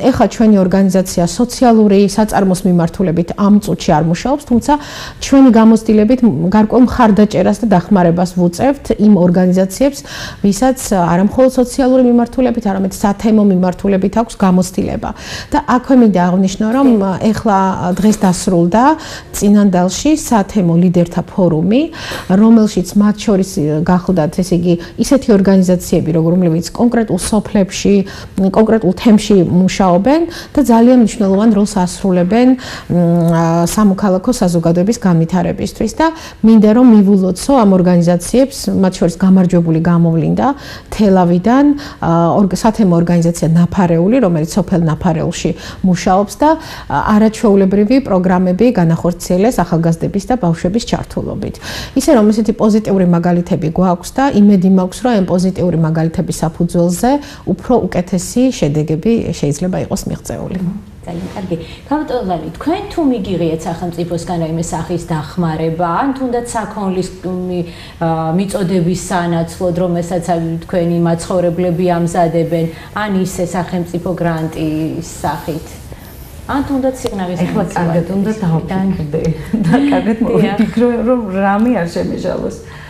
ეხლა ჩვენი ორგანიზაცია სოციალური საწარმოს მიმართულებით ამ წუთში არ მუშაობს, თუმცა ჩვენი გამოცდილებით გარკვეულ მხარდაჭერას და დახმარებას ვუწევთ იმ ორგანიზაციებს, ვისაც არამხოლოდ სოციალური მიმართულებით, არამედ სათემო მიმართულებით აქვს გამოცდილება. და აქვე მინდა აღვნიშნო, რომ ეხლა დღეს დასრულდა წინანდალში სათემო ლიდერთა ფორუმი, რომელშიც მათ შორის გახლდათ ესე იგი ისეთი ორგანიზაციები როგორიც კონკრეტულ სოფლებში კონკრეტულ თემში მუშაობენ და ძალიან მნიშვნელოვან როლს ასრულებენ სამოქალაქო საზოგადოების განვითარებისთვის და მინდა რომ მივულოცო ამ ორგანიზაციებს მათ შორის გამარჯვებული გამოვლინდა თელავიდან სათემო ორგანიზაცია ნაფარეული რომელიც სოფელ ნაფარეულში მუშაობს და არაჩვეულებრივი პროგრამები განახორციელეს ახალგაზრდების და ბავშვების ჩართულობით. ისე რომ ესეთი პოზიტიური მაგალითები გვაქვს და იმედი მაქვს, რომ ამ პოზიტიური მაგალითების საფუძველზე უფრო უკეთესი შედეგები შეიძლება იყოს მიღწეული. ძალიან კარგი. გამოტოლარი, თქვენ თუ მიგიღიეთ სახელმწიფოსგან რაიმე სახის დახმარება, ან თუნდაც საქონლის მიწოდების სანაცვლოდ, რომელსაც თქვენი მაცხოვრებლები ამზადებენ, ან ისე სახელმწიფო გრანტის სახით? ან თუნდაც სიგნალის ახლა კარგად უნდა დავფიქრდე და კარგად მოვიფიქრო რომ რამე არ შემეჟალოს ამ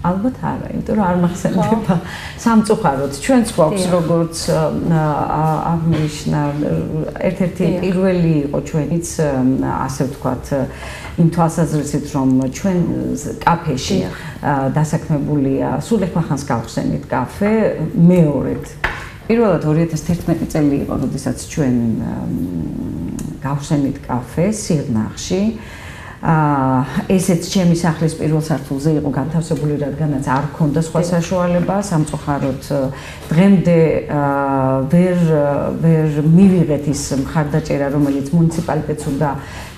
ალბათ არა, იმიტომ რომ არ მახსენდება სამწუხაროდ. ჩვენ ხვალს როგორც აღნიშნა ერთ-ერთი პირველი იყო ჩვენიც ასე ვთქვათ იმ თვალსაზრისით რომ ჩვენ კაფეში დასაქმებულია სულ ეხმახანს გავხსენით კაფე მეორედ. პირველად 2011 წელი იყო, როდესაც ჩვენ გავხსენით კაფე სიღნაღში. აა ესეც ჩემი სახლის პირველ სართულზე იყო განთავსებული, რადგანაც არ ქონდა სხვა საშუალება სამწუხაროდ დღემდე ვერ ვერ მივიღეთ ის მხარდაჭერა, რომელიც მუნიციპალიტეტს უნდა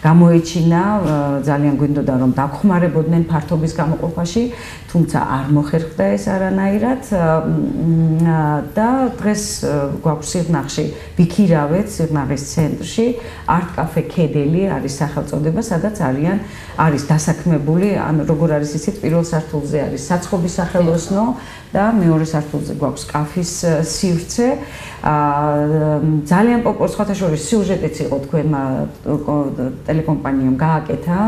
გამოეჩინა ძალიან გვინდოდა რომ დაგხმარებოდნენ ფართობის გამოყოფაში თუმცა არ მოხერხდა ეს არანაირად და დღეს გვაქვს სიღნაღში ვიქირავეთ სიღნაღის ცენტრში art cafe კედელი არის სახელწოდება სადაც არიან არის დასაქმებული ან როგორ არის ისიც პირველ სართულზე არის საცხობის სახელოსნო და მეორე სართულზე გვაქვს კაფის სივრცე აა ძალიან პოპულარული სხვათა შორის სიუჟეტიც იყო თქვენმა ტელეკომპანიამ გააკეთა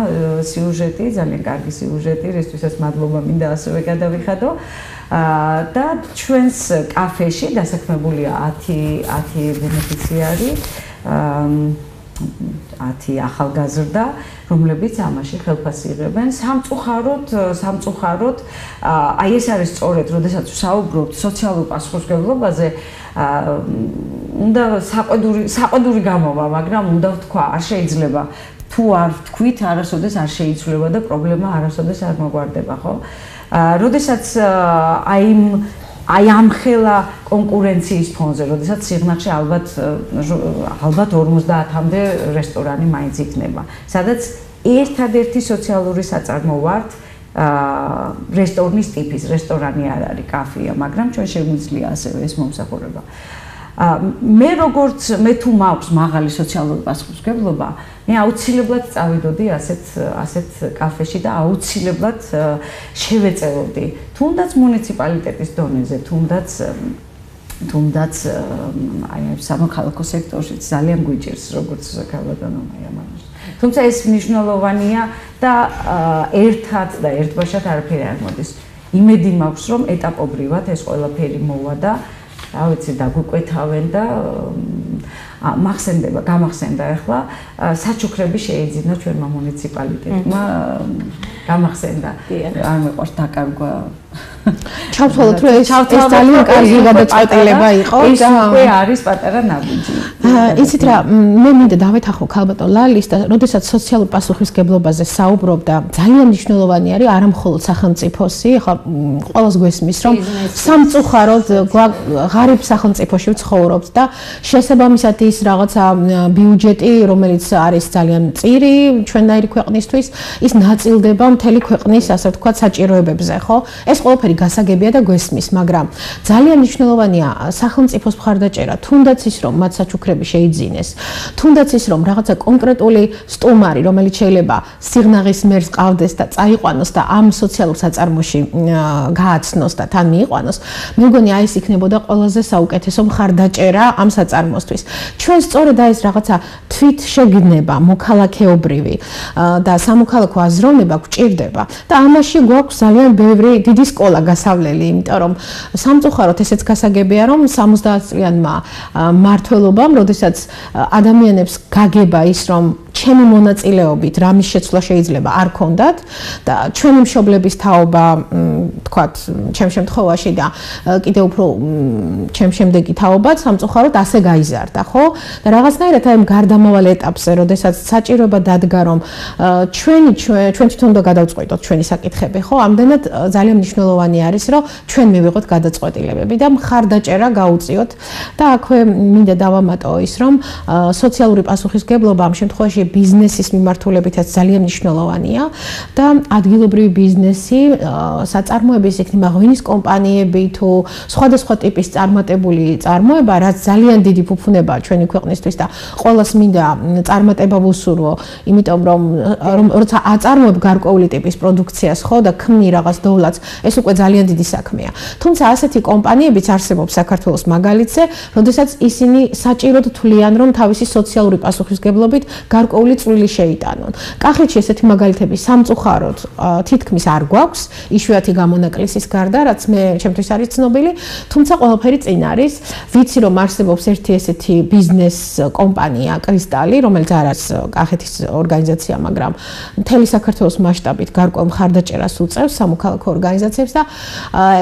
სიუჟეტი, ძალიან კარგი სიუჟეტი, რისთვისაც მადლობა მინდა ასევე გადავიხადო. აა და ჩვენს კაფეში დასაქმებულია 10 10 ბენეფიციარი. აა 10 ახალგაზრდა, რომლებიც ამაში ხელფას იღებენ. სამწუხაროდ, სამწუხაროდ, აი ეს არის სწორედ, როდესაც საუბრობთ სოციალურ პასუხისმგებლობაზე, უნდა საყედური საყედური გამოვა, მაგრამ უნდა ვთქვა, არ შეიძლება თუ არ ვთქვით, არასოდეს არ შეიძლება და პრობლემა არასოდეს არ მოგვარდება, ხო? აა როდესაც აი აი ამ ხელა კონკურენციის ფონზე, როდესაც სიღნაღში ალბათ ალბათ 50-მდე რესტორანი მაინც იქნება, სადაც ერთადერთი სოციალური საწარმო ვართ აა რესტორნის ტიპის, რესტორანი არ არის, კაფეა, მაგრამ ჩვენ შეგვიძლია ასევე ეს მომსახურება. აა მე როგორც მე თუ მაქვს მაღალი სოციალური პასუხისმგებლობა, მე აუცილებლად წავიდოდი ასეთ ასეთ კაფეში და აუცილებლად შევეწელოდი თუნდაც მუნიციპალიტეტის დონეზე თუნდაც თუნდაც აი სამოქალაქო სექტორში ძალიან გვიჭირს როგორც ქალბატონოა ამაში თუმცა ეს მნიშვნელოვანია და ერთად და ერთბაშად არაფერი არ მოდის. იმედი მაქვს რომ ეტაპობრივად ეს ყველაფერი მოვა და რა ვიცი დაგვიკვეთავენ და მახსენდება, გამახსენდა ახლა საჩუქრები შეიძინა ჩვენმა მუნიციპალიტეტმა გამახსენდა. არ მეყვარს დაკარგვა ჩავთვალოთ რომ ეს ეს ძალიან კარგი გადაწყვეტილება იყო და ეს უკვე არის პატარა ნაბიჯი. იცით რა, მე მინდა დავეთახო ქალბატონ ლალის და როდესაც სოციალურ პასუხისგებლობაზე საუბრობდა, ძალიან მნიშვნელოვანი არის არა მხოლოდ სახელმწიფოსი, ახლა ყოველს გვესმის რომ სამწუხაროდ ღარიბ სახელმწიფოში ვცხოვრობთ და შესაბამისად ის რაღაცა ბიუჯეტი, რომელიც არის ძალიან წირი ჩვენნაირი ქვეყნისთვის, ის ნაწილდება მთელი ქვეყნის ასე ვთქვათ საჭიროებებზე, ხო? ეს ყველაფერი გასაგებია და გვესმის, მაგრამ ძალიან მნიშვნელოვანია სახელმწიფოს მხარდაჭერა, თუნდაც ის რომ მათ საჩუქრები შეიძინეს, თუნდაც ის რომ რაღაცა კონკრეტული სტუმარი, რომელიც შეიძლება სიგნაღის მერს ყავდეს და წაიყვანოს და ამ სოციალურ საწარმოში გააცნოს და თან მიიყვანოს, მე მგონი აი ეს იქნებოდა ყველაზე საუკეთესო მხარდაჭერა ამ საწარმოსთვის. ჩვენ სწორედ აი ეს რაღაცა თვით შეგინება, მოქალაქეობრივი და სამოქალაქო აზროვნება გვჭირდება და ამაში გვაქვს ძალიან ბევრი დიდი სკოლა გასავლელი, იმიტომ რომ სამწუხაროდ ესეც გასაგებია, რომ 70 წლიანმა მართლობამ, როდესაც ადამიანებს გაგება ის, რომ ჩემი მონაწილეობით რამის შეცვლა შეიძლება არ კონდათ და ჩვენი მშობლების თაობა თქვათ ჩემ შემთხვევაში და კიდე უფრო ჩემ შემდეგი თაობა სამწუხაროდ ასე გაიზარდა ხო? და რაღაცნაირად აი გარდამავალ ეტაპზე როდესაც საჭიროება დადგა რომ ჩვენი ჩვენ თვითონ და გადავწყვეტოთ ჩვენი საკითხები ხო? ამდენად ძალიან მნიშვნელოვანი არის რომ ჩვენ მივიღოთ გადაწყვეტილებები და მხარდაჭერა გაუწიოთ და აქვე მინდა დავამატო ის რომ სოციალური პასუხისგებლობა ამ შემთხვევაში ბიზნესის მიმართულებითაც ძალიან მნიშვნელოვანია და ადგილობრივი ბიზნესი საწარმოების იქნება ღვინის კომპანიები თუ სხვადასხვა ტიპის წარმატებული წარმოება, რაც ძალიან დიდი ფუფუნებაა ჩვენი ქვეყნისთვის და ყოველას მინდა წარმატება ვუსურვო, იმიტომ რომ როცა აწარმოებ გარკვეული ტიპის პროდუქციას ხო და ქმნი რაღაც დოვლაც, ეს უკვე ძალიან დიდი საქმეა. თუმცა ასეთი კომპანიებიც არსებობს საქართველოს მაგალითზე, როდესაც ისინი საჭიროდ თვლიან, რომ თავისი სოციალური პასუხისგებლობით გარკვეული გარკვეული წვლილი შეიტანონ. კახეთში ესეთი მაგალითები სამწუხაროდ თითქმის არ გვაქვს, იშვიათი გამონაკლისის გარდა, რაც მე ჩემთვის არის ცნობილი, თუმცა ყველაფერი წინ არის. ვიცი რომ არსებობს ერთი ესეთი ბიზნეს კომპანია კრისტალი, რომელიც არის კახეთის ორგანიზაცია, მაგრამ მთელი საქართველოს მასშტაბით გარკვეულ მხარდაჭერას უწევს სამოქალაქო ორგანიზაციებს და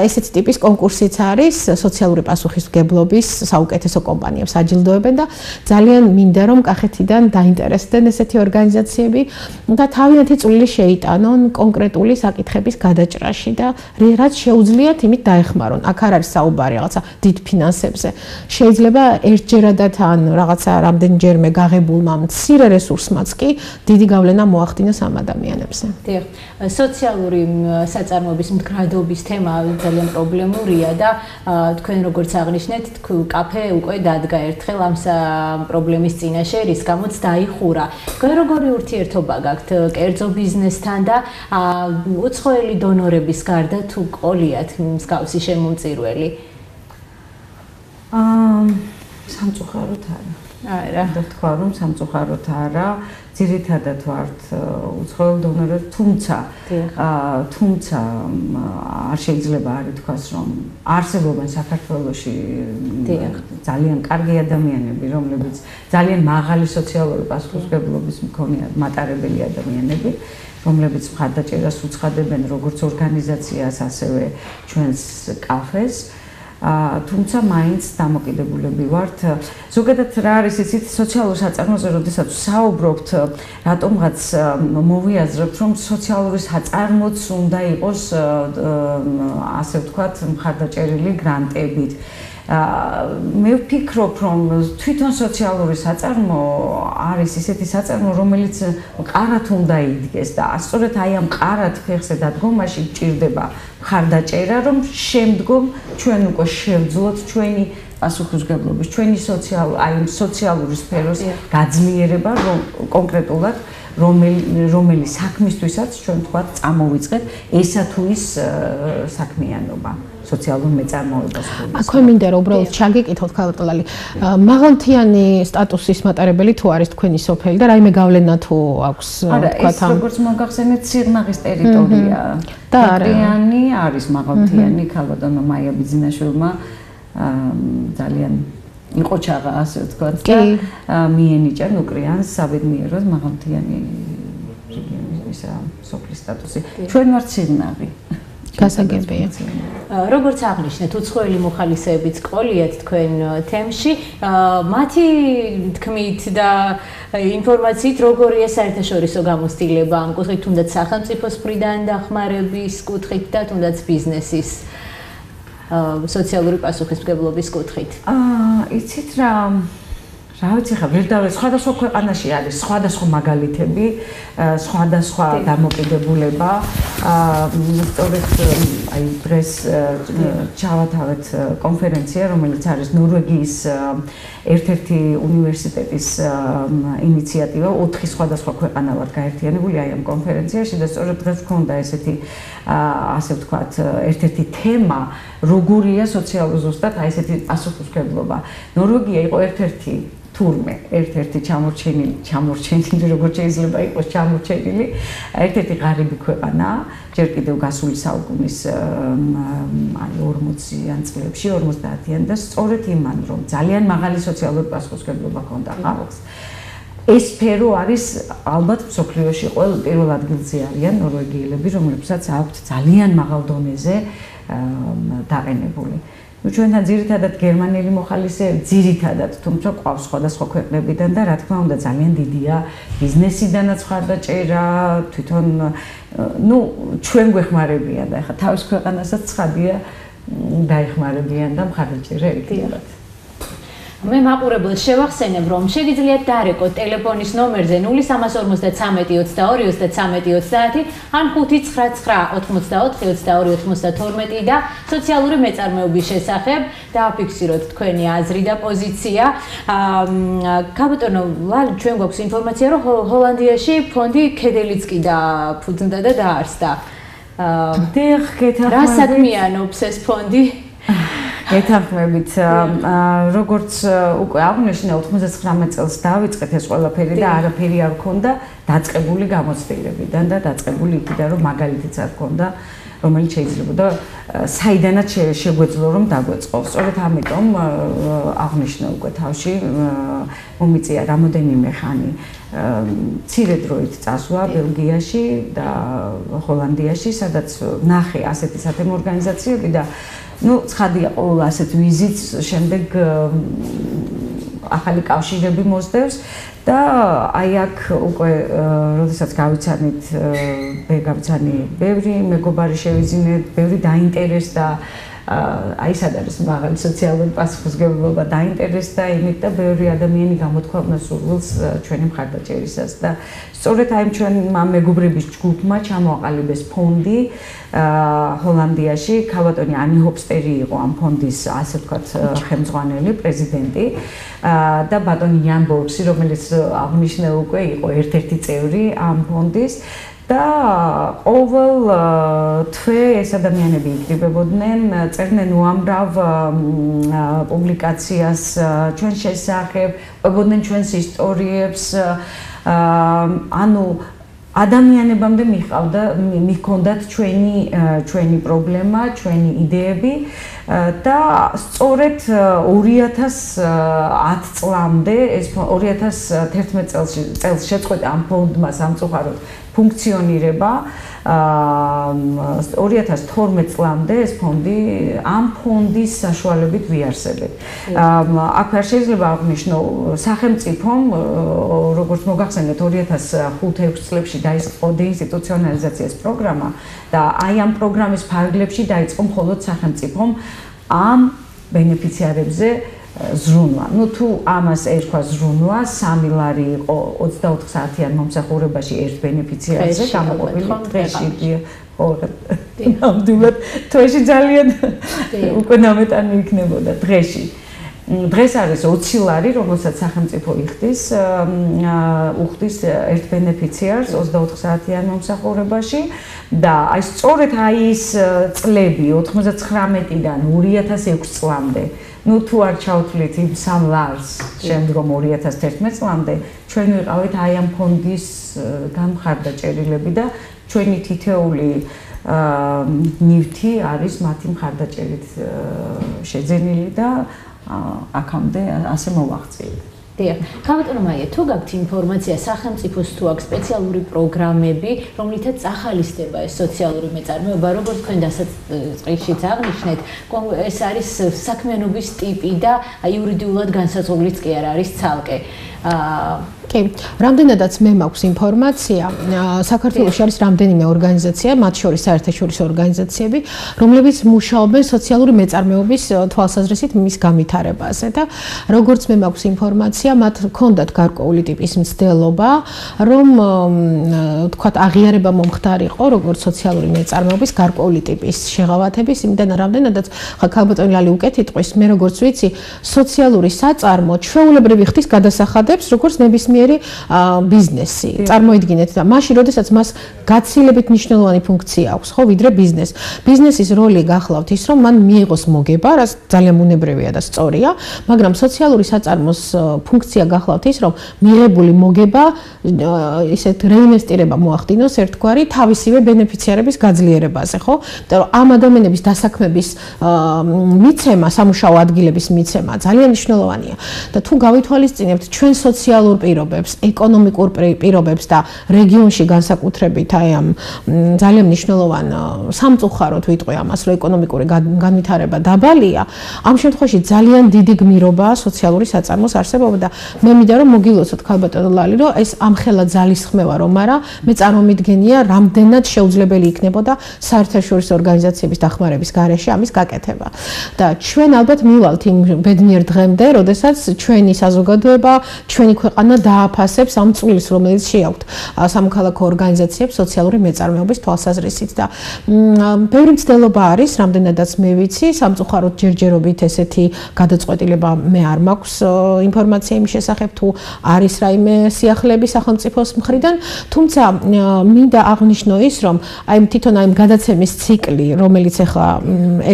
ესეთი ტიპის კონკურსიც არის სოციალური პასუხისმგებლობის საუკეთესო კომპანიებს აჯილდოებენ და ძალიან მინდა რომ კახეთიდან დაინტერესდნენ არიან ესეთი ორგანიზაციები და თავიანთი წვლილი შეიტანონ კონკრეტული საკითხების გადაჭრაში და რაც შეუძლიათ იმით დაეხმარონ. აქ არ არის საუბარი რაღაცა დიდ ფინანსებზე. შეიძლება ერთჯერადად ან რაღაცა რამდენჯერმე გაღებულმა მცირე რესურსმაც კი დიდი გავლენა მოახდინოს ამ ადამიანებზე. დიახ, სოციალური საწარმოების მდგრადობის თემა ძალიან პრობლემურია და თქვენ როგორც აღნიშნეთ, კაფე უკვე დადგა ერთხელ ამ პრობლემის წინაშე, რის გამოც დაიხურა. თქვენ როგორი ურთიერთობა გაქვთ კერძო ბიზნესთან და უცხოელი დონორების გარდა თუ ყოლიათ მსგავსი შემომწირველი? აა სამწუხაროდ არა. არა, და თქვა რომ სამწუხაროდ არა. ძირითადად ვართ უცხოელ დონორებს, თუმცა აა თუმცა არ შეიძლება არ ითქვას, რომ არსებობენ საქართველოში ძალიან კარგი ადამიანები, რომლებიც ძალიან მაღალი სოციალური პასუხისმგებლობის მქონე მატარებელი ადამიანები, რომლებიც მხარდაჭერას უცხადებენ როგორც ორგანიზაციას, ასევე ჩვენს კაფეს. თუმცა მაინც დამოკიდებულები ვართ. ზოგადად რა არის იცით სოციალურ საწარმოზე, როდესაც საუბრობთ, რატომღაც მოვიაზრებთ, რომ სოციალური საწარმოც უნდა იყოს ასე ვთქვათ, მხარდაჭერილი გრანტებით. მე ვფიქრობ, რომ თვითონ სოციალური საწარმო არის ისეთი საწარმო, რომელიც ყარათ უნდა იდგეს და სწორედ აი ამ ყარათ ფეხზე დადგომაში ჭირდება ხარდაჭერა, რომ შემდგომ ჩვენ უკვე შევძლოთ ჩვენი პასუხისგებლობის, ჩვენი სოციალური აი სოციალური სფეროს გაძლიერება, რომ კონკრეტულად რომელი რომელი საქმისთვისაც ჩვენ თქვა წამოვიწყეთ ესა თუ ის საქმიანობა სოციალურ მეწარმოებას აქვე მინდა რომ უბრალოდ ჩაგიკითხოთ ქალბატონი, მაღალთიანი სტატუსის მატარებელი თუ არის თქვენი სოფელი და რაიმე გავლენა თუ აქვს თქვა თან. არა, როგორც მოგახსენეთ, სიღნაღის ტერიტორია. და არიანი არის მაღალთიანი ქალბატონო მაია ბიზნესშულმა ძალიან იყო ჩაღა ასე ვთქვათ და მიენიჭა ნუკრიანს საბედნიეროდ მაღალთიანი რეგიონის ისა სოფლის სტატუსი. ჩვენ ვართ სიღნაღი. გასაგებია. როგორც აღნიშნეთ, უცხოელი მოხალისეებიც ყოლიათ თქვენ თემში. მათი თქმით და ინფორმაციით, როგორია საერთაშორისო გამოცდილება ამ კუთხით, თუნდაც სახელმწიფოს მხრიდან დახმარების კუთხით და თუნდაც ბიზნესის სოციალური პასუხისმგებლობის კუთხით. აა, იცით რა, რა ვიცი ხა ვერ დავე. სხვადასხვა ქვეყანაში არის სხვადასხვა მაგალითები სხვადასხვა დამოკიდებულება. სწორედ აი დღეს ჩავათავეთ კონფერენცია რომელიც არის ნორვეგიის ერთ-ერთი უნივერსიტეტის ინიციატივა. ოთხი სხვადასხვა ქვეყანა ვარ გაერთიანებული აი ამ კონფერენციაში და სწორედ დღეს გქონდა ესეთი ასე ვთქვათ ერთ-ერთი თემა როგორია სოციალური ზუსტად აი ესეთი პასუხისმგებლობა ნორვეგია იყო ერთ-ერთი თურმე. ერთ-ერთი ჩამორჩენილი ჩამორჩენილი როგორც შეიძლება იყოს ჩამორჩენილი? ერთ-ერთი ღარიბი ქვეყანა ჯერ კიდევ გასული საუკუნის აი 40-იან წლებში 50-იან და სწორედ იმან რომ ძალიან მაღალი სოციალური პასუხისმგებლობა ჰქონდა ხალხს. ეს სფერო არის ალბათ მსოფლიოში ყოველ პირველ ადგილზე არიან ნორვეგიელები რომლებსაც აქვთ ძალიან მაღალ დონეზე დაყენებული ну ჩვენთან ძირითადად გერმანელი მოხალისეები ძირითადად თუმცა ყავს სხვადასხვა ქვეყნებიდან და რა თქმა უნდა ძალიან დიდია ბიზნესიდანაც ხარდაჭერა თვითონ ну ჩვენ გვეხმარებიან და ეხა თავის ქვეყანასაც ცხადია დაეხმარებიან და მხარდაჭერა ეკეთებათ მე მაყურებლად შევახსენებ, რომ შეგიძლიათ დარეკოთ ტელეფონის ნომერზე 0372232030 ან 599842222 და სოციალური მეწარმეობის შესახებ დააფიქსიროთ თქვენი აზრი და პოზიცია. აა ლალი ჩვენ გვაქვს ინფორმაცია, რომ ჰოლანდიაში ფონდი კედელიცკი და ფუძნდა და დაარსდა. აა დიახ, კეთახმები. რა საქმიანობს ეს ფონდი? ეთანხმებით როგორც უკვე აღნიშნა 99 წელს დაიწყეთ ეს ყველაფერი და არაფერი არ ქონდა დაწყებული გამოცდილებიდან და დაწყებული იქიდან რომ მაგალითიც არ ქონდა რომელიც შეიძლება და საიდანაც შეგვეძლო რომ დაგვეწყო. სწორედ ამიტომ აღნიშნა უკვე თავში მომიწია რამოდენიმე ხანი ცირე დროით წასვლა ბელგიაში და ჰოლანდიაში, სადაც ნახე ასეთი სათემო ორგანიზაციები და ну, ცხადია, ყოველ ასეთ ვიზიტს შემდეგ ახალი კავშირები მოსდევს და აი აქ უკვე როდესაც გავიცანით გავიცანი ბევრი მეგობარი შევიძინეთ, ბევრი დაინტერესდა აი სად არის მაღალი სოციალური პასუხისგებლობა დაინტერესდა იმით და ბევრი ადამიანი გამოთქვამნა სურვილს ჩვენი მხარდაჭერისას და სწორედ აი ჩვენ მეგობრების ჯგუფმა ჩამოაყალიბეს ფონდი ჰოლანდიაში. ქალბატონი ანი ჰოპსტერი იყო ამ ფონდის ასე ვთქვათ ხელმძღვანელი პრეზიდენტი. და ბატონი იან ბორქსი რომელიც აღნიშნე უკვე იყო ერთ-ერთი წევრი ამ ფონდის და ყოველ თვე ეს ადამიანები იკრიბებოდნენ, წერდნენ უამრავ პუბლიკაციას ჩვენ შესახებ, ყვებოდნენ ჩვენს ისტორიებს, ანუ ადამიანებამდე მიყავდა მიქონდათ ჩვენი ჩვენი პრობლემა, ჩვენი იდეები და სწორედ 2010 წლამდე ეს 2011 წელს წელს შეწყვეტა ამ ფონდმა სამწუხაროდ ფუნქციონირება აა 2012 წლამდე ეს ფონდი ამ ფონდის საშუალებით ვიარსებეთ. აქ არ შეიძლება აღნიშნო სახელმწიფომ როგორც მოგახსენეთ 2005-6 წლებში დაიწყო დეინსტიტუციონალიზაციის პროგრამა და აი ამ პროგრამის ფარგლებში დაიწყო მხოლოდ სახელმწიფომ ამ ბენეფიციარებზე ზრუნვა. ну თუ ამას ერქვა ზრუნვა, 3 ლარი იყო 24 საათიან მომსახურებაში ერთ ბენეფიციარზე გამოყოფილი დღეში. ხო, ნამდვილად თვეში ძალიან უკვე ნამეტანი იქნებოდა დღეში. დღეს არის 20 ლარი, რომელსაც სახელმწიფო იხდის, უხდის ერთ ბენეფიციარს 24 საათიან მომსახურებაში და აი სწორედ აი ეს წლები 99-დან 2006 წლამდე ну თუ არ ჩავთვლით იმ სამ ლარს შემდგომ 2011 წლამდე ჩვენ ვიყავით აი ამ ფონდის განხარდაჭერილები და ჩვენი თითეული ნივთი არის მათი მხარდაჭერით შეძენილი და აქამდე ასე მოვაღწიეთ დიახ. გამოტანო მაია, თუ გაქვთ ინფორმაცია სახელმწიფოს თუ აქვს სპეციალური პროგრამები, რომლითაც ახალისდება ეს სოციალური მეწარმეობა, როგორც თქვენ დასაწყისშიც აღნიშნეთ, ეს არის საქმიანობის ტიპი და იურიდიულად განსაზღვრულიც კი არ არის ცალკე. აა კი, რამდენადაც მე მაქვს ინფორმაცია, საქართველოს არის რამდენიმე ორგანიზაცია, მათ შორის საერთაშორისო ორგანიზაციები, რომლებიც მუშაობენ სოციალური მეწარმეობის თვალსაზრისით მის განვითარებაზე და როგორც მე მაქვს ინფორმაცია, მათ ჰქონდათ გარკვეული ტიპის მცდელობა, რომ თქვათ აღიარება მომხდარიყო როგორც სოციალური მეწარმეობის გარკვეული ტიპის შეღავათების, იმდენ რამდენადაც ხა ქალბატონი ლალი უკეთ იტყვის, მე როგორც ვიცი, სოციალური საწარმო ჩვეულებრივი ხდის გადასახადებს, როგორც ნებისმიერ ნებისმიერი ბიზნესი. წარმოიდგინეთ და მაშინ, როდესაც მას გაცილებით მნიშვნელოვანი ფუნქცია აქვს, ხო, ვიდრე ბიზნეს. ბიზნესის როლი გახლავთ ის, რომ მან მიიღოს მოგება, რაც ძალიან უნებრევია და სწორია, მაგრამ სოციალური საწარმოს ფუნქცია გახლავთ ის, რომ მიღებული მოგება ისეთ რეინვესტირება მოახდინოს ერთგვარი თავისივე ბენეფიციარების გაძლიერებაზე, ხო? იმიტომ რომ ამ ადამიანების დასაქმების მიცემა, სამუშაო ადგილების მიცემა ძალიან მნიშვნელოვანია და თუ გავითვალისწინებთ ჩვენ სოციალურ პირ პირობებს, ეკონომიკურ პირობებს და რეგიონში განსაკუთრებით აი ამ ძალიან მნიშვნელოვან სამწუხაროდ ვიტყვი ამას, რომ ეკონომიკური განვითარება დაბალია, ამ შემთხვევაში ძალიან დიდი გმირობაა სოციალური საწარმოს არსებობა და მე მინდა რომ მოგილოცოთ ქალბატონო ლალი, რომ ეს ამხელა ძალისხმევა რომ არა, მე წარმომიდგენია, რამდენად შეუძლებელი იქნებოდა საერთაშორისო ორგანიზაციების დახმარების გარეშე ამის გაკეთება. და ჩვენ ალბათ მივალთ იმ ბედნიერ დღემდე, როდესაც ჩვენი საზოგადოება, ჩვენი ქვეყანა და დააფასებს ამ წვილს, რომელიც შეაქვთ. სამოქალაქო ორგანიზაციებს სოციალური მეწარმეობის თვალსაზრისით და ბევრი მცდელობა არის, რამდენადაც მე ვიცი, სამწუხაროდ ჯერჯერობით ესეთი გადაწყვეტილება მე არ მაქვს ინფორმაცია იმ შესახებ თუ არის რაიმე სიახლეები სახელმწიფოს მხრიდან, თუმცა მინდა აღნიშნო ის, რომ აი თვითონ აი გადაცემის ციკლი, რომელიც ახლა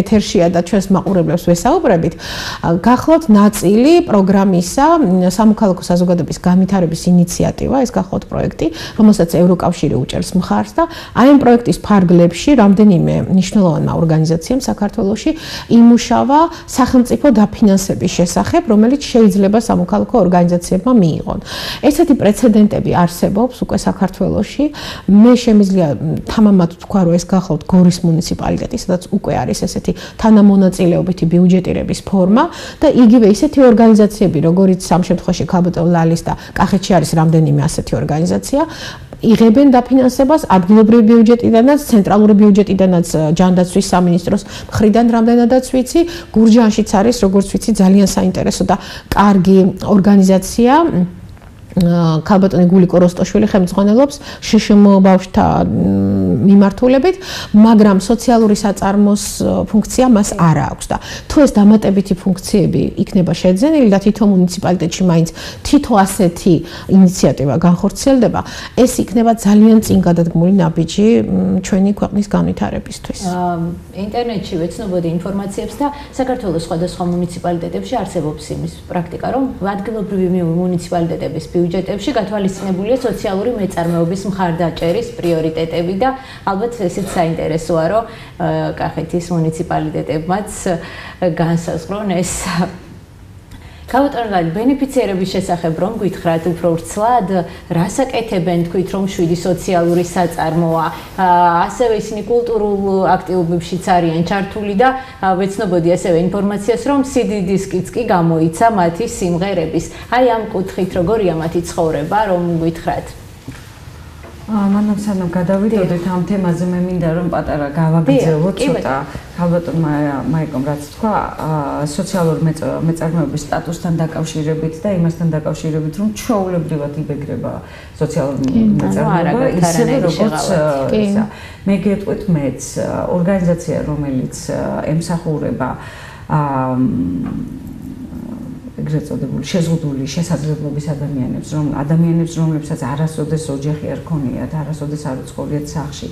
ეთერშია და ჩვენს მაყურებლებს ვესაუბრებით, გახლავთ ნაწილი პროგრამისა სამოქალაქო საზოგადოების განვითარების განვითარების ინიციატივა, ეს გახლავთ პროექტი, რომელსაც ევროკავშირი უჭერს მხარს და აი ამ პროექტის ფარგლებში რამდენიმე მნიშვნელოვანმა ორგანიზაციამ საქართველოში იმუშავა სახელმწიფო დაფინანსების შესახებ, რომელიც შეიძლება სამოქალაქო ორგანიზაციებმა მიიღონ. ესეთი პრეცედენტები არსებობს უკვე საქართველოში. მე შემიძლია თამამად თქვა, რომ ეს გახლავთ გორის მუნიციპალიტეტი, სადაც უკვე არის ესეთი თანამონაწილეობითი ბიუჯეტირების ფორმა და იგივე ისეთი ორგანიზაციები, როგორიც სამ შემთხვევაში ქაბოტო ლალის და კახეთში არის რამდენიმე ასეთი ორგანიზაცია იღებენ დაფინანსებას ადგილობრივი ბიუჯეტიდანაც, ცენტრალური ბიუჯეტიდანაც, ჯანდაცვის სამინისტროს მხრიდან რამდენადაც ვიცი, გურჯანშიც არის, როგორც ვიცი, ძალიან საინტერესო და კარგი ორგანიზაცია. ქალბატონი გულიკო როსტოშვილი ხელმძღვანელობს შშმ ბავშთა მიმართულებით, მაგრამ სოციალური საწარმოს ფუნქცია მას არ აქვს და თუ ეს დამატებითი ფუნქციები იქნება შეძენილი და თითო მუნიციპალიტეტში მაინც თითო ასეთი ინიციატივა განხორციელდება, ეს იქნება ძალიან წინ გადადგმული ნაბიჯი ჩვენი ქვეყნის განვითარებისთვის. ინტერნეტში ვეცნობოდი ინფორმაციებს და საქართველოს სხვადასხვა მუნიციპალიტეტებში არსებობს იმის პრაქტიკა, რომ ადგილობრივი მუნიციპალიტეტების ბიუჯეტებში გათვალისწინებულია სოციალური მეწარმეობის მხარდაჭერის პრიორიტეტები და ალბათ ესეც საინტერესოა, რომ კახეთის მუნიციპალიტეტებმაც განსაზღვრონ ეს გავუტარგალ ბენეფიციერების შესახებ რომ გითხრათ უფრო ვრცლად, რასაკეთებენ თქვით რომ შვიდი სოციალური საწარმოა, ასევე ისინი კულტურულ აქტივობებშიც არიან ჩართული და ვეცნობოდი ასევე ინფორმაციას რომ CD დისკიც კი გამოიცა მათი სიმღერების. აი ამ კუთხით როგორია მათი ცხოვრება რომ გითხრათ? მანამ სანამ გადავიდოდეთ ამ თემაზე მე მინდა რომ პატარა გავაგრძელო ცოტა ხალბატონმა მაიკომ რაც თქვა სოციალურ მეწარმეობის სტატუსთან დაკავშირებით და იმასთან დაკავშირებით რომ ჩაოლებრივად იბეგრება სოციალური მეწარმეობა ისევე როგორც ისა მე გეტყვით მეც ორგანიზაცია რომელიც ემსახურება აა ეგრეთ წოდებული შეზღუდული შესაძლებლობის ადამიანებს, რომ ადამიანებს, რომლებსაც არასოდეს ოჯახი არ ქონიათ, არასოდეს არ უცხოლიათ სახში,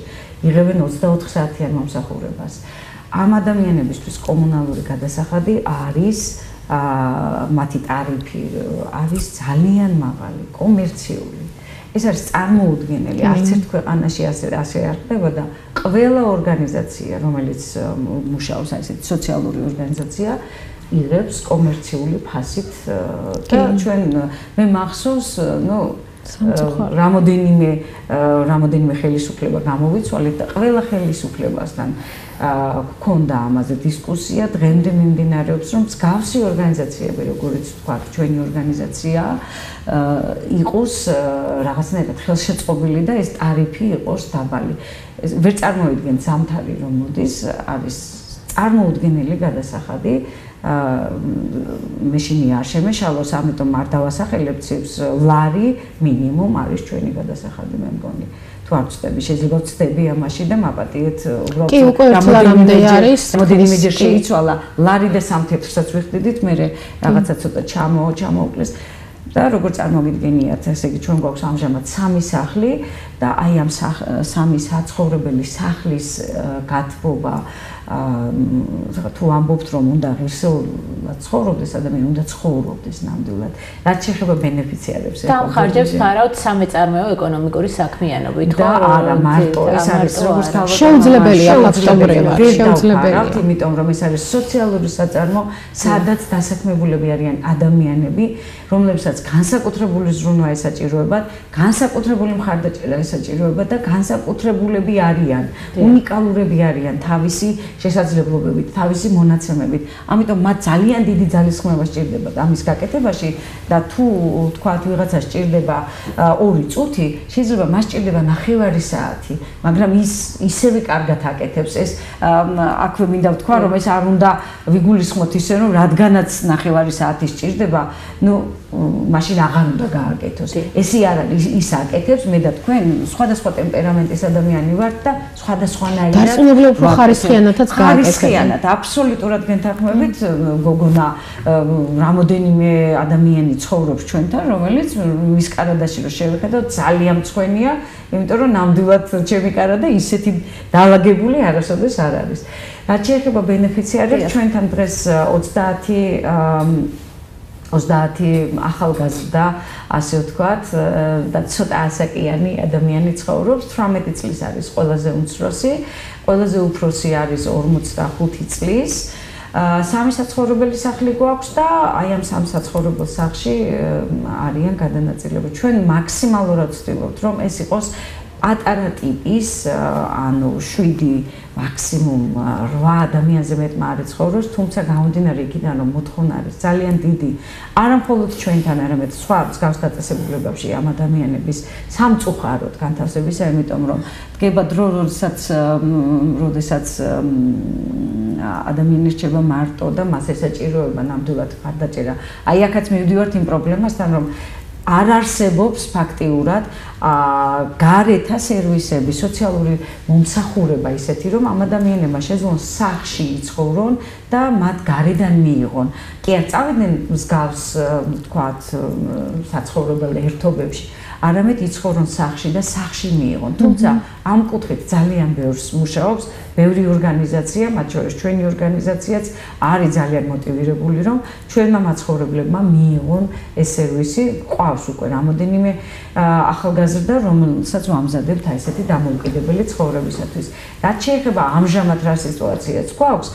იღებენ 24 საათიან მომსახურებას. ამ ადამიანებისთვის კომუნალური გადასახადი არის აა მათი ტარიფი არის ძალიან მაღალი, კომერციული. ეს არის წარმოუდგენელი, არც ერთ ქვეყანაში ასე ასე არ ხდება და ყველა ორგანიზაცია, რომელიც მუშაობს, აი ესეთი სოციალური ორგანიზაცია, იღებს კომერციული ფასით და ჩვენ მე მახსოვს, ნუ რამოდენიმე რამოდენიმე ხელისუფლება გამოვიცვალეთ და ყველა ხელისუფლებასთან გქონდა ამაზე დისკუსია, დღემდე მიმდინარეობს, რომ მსგავსი ორგანიზაციები, როგორც თქვა, ჩვენი ორგანიზაცია იყოს რაღაცნაირად ხელშეწყობილი და ეს ტარიფი იყოს დაბალი. ვერ წარმოიდგენთ სამთარი რომ მოდის, არის წარმოუდგენელი გადასახადი მეშინი არ შემეშალოს, ამიტომ არ დავასახელებთ ციფს ლარი მინიმუმ არის ჩვენი გადასახადი მე მგონი. თუ არ ვწდები, შეიძლება ვწდები ამაში და მაპატიეთ უბრალოდ. კი, უკვე რამოდენიმე არის. რამოდენიმე ჯერ შეიცვალა ლარი და სამთეთრსაც ვიხდიდით, მე რაღაცა ცოტა ჩამო, ჩამოუკლეს. და როგორ წარმოგიდგენიათ, ესე იგი ჩვენ გვაქვს ამჟამად სამი სახლი და აი ამ სამი საცხოვრებელი სახლის გათბობა აა თუ ამბობთ რომ უნდა ღირსეულად ცხოვრობდეს ადამიანი უნდა ცხოვრობდეს ნამდვილად. რაც შეეხება ბენეფიციარებს და ხარჯებს ფარავთ სამეწარმეო ეკონომიკური საქმიანობით ხო? და არა მარტო ეს არის როგორც თავად შეუძლებელია ფაქტობრივად შეუძლებელია. იმიტომ რომ ეს არის სოციალური საწარმო სადაც დასაქმებულები არიან ადამიანები რომლებსაც განსაკუთრებული ზრუნვა ესაჭიროებათ განსაკუთრებული მხარდაჭერა ესაჭიროებათ და განსაკუთრებულები არიან უნიკალურები არიან თავისი შესაძლებლობებით, თავისი მონაცემებით. ამიტომ მათ ძალიან დიდი ძალისხმევა სჭირდება ამის გაკეთებაში და თუ თქვათ ვიღაცა სჭირდება 2 წუთი, შეიძლება მას სჭირდება ნახევარი საათი, მაგრამ ის ისევე კარგად აკეთებს. ეს აქვე მინდა ვთქვა, რომ ეს არ უნდა ვიგულისხმოთ ისე, რომ რადგანაც ნახევარი საათი სჭირდება, ну მაშინ აღარ უნდა გააკეთოს. ესე არ არის ის აკეთებს, მე და თქვენ სხვადასხვა ტემპერამენტის ადამიანი ვართ და სხვადასხვანაირად დარწმუნებული უფრო ხარისხიანათაც გააკეთებს. ხარისხიანად, აბსოლუტურად გენთანხმებით, გოგონა რამოდენიმე ადამიანი ცხოვრობს ჩვენთან, რომელიც მის კარადაში რო შევხედოთ, ძალიან მწვენია, იმიტომ რომ ნამდვილად ჩემი კარადა ისეთი დაალაგებული არასოდეს არ არის. რაც შეეხება ბენეფიციარებს, ჩვენთან დღეს 30 30 ახალგაზრდა, ასე ვთქვათ, და ცოტა ასაკიანი ადამიანი ცხოვრობს, 18 წლის არის ყველაზე უმცროსი, ყველაზე უფროსი არის 45 წლის. სამი საცხოვრებელი სახლი გვაქვს და აი ამ სამ საცხოვრებელ სახლში არიან გადანაწილებული. ჩვენ მაქსიმალურად ვცდილობთ, რომ ეს იყოს პატარა ტიპის, ანუ 7 მაქსიმუმ 8 ადამიანზე მეტმა არის ცხოვრობს, თუმცა გამომდინარე იქიდან რომ მოთხოვნა არის ძალიან დიდი, არა მხოლოდ ჩვენთან, არამედ სხვა მსგავს დაწესებულებებში ამ ადამიანების სამწუხაროდ განთავსებისა, იმიტომ რომ დგება დრო, როდესაც როდესაც ადამიანი რჩება მარტო და მას ესაჭიროება ნამდვილად ხარდაჭერა. აი აქაც მივდივართ იმ პრობლემასთან, რომ არ არსებობს ფაქტიურად აა გარეთა სერვისები, სოციალური მომსახურება ისეთი, რომ ამ ადამიანებმა შეძლონ სახში იცხოვრონ და მათ გარედან მიიღონ. კი არ წავიდნენ მსგავს, თქვათ, საცხოვრებელ ერთობებში. არამედ იცხოვრონ სახში და სახში მიიღონ. თუმცა ამ კუთხით ძალიან ბევრს მუშაობს ბევრი ორგანიზაცია, მათ შორის ჩვენი ორგანიზაციაც არის ძალიან მოტივირებული, რომ ჩვენმა მაცხოვრებლებმა მიიღონ ეს სერვისი. ყავს უკვე რამოდენიმე ახალგაზრდა, რომელსაც ვამზადებთ აი ესეთი დამოუკიდებელი ცხოვრებისათვის. რაც შეეხება ამჟამად რა სიტუაციაც გვაქვს,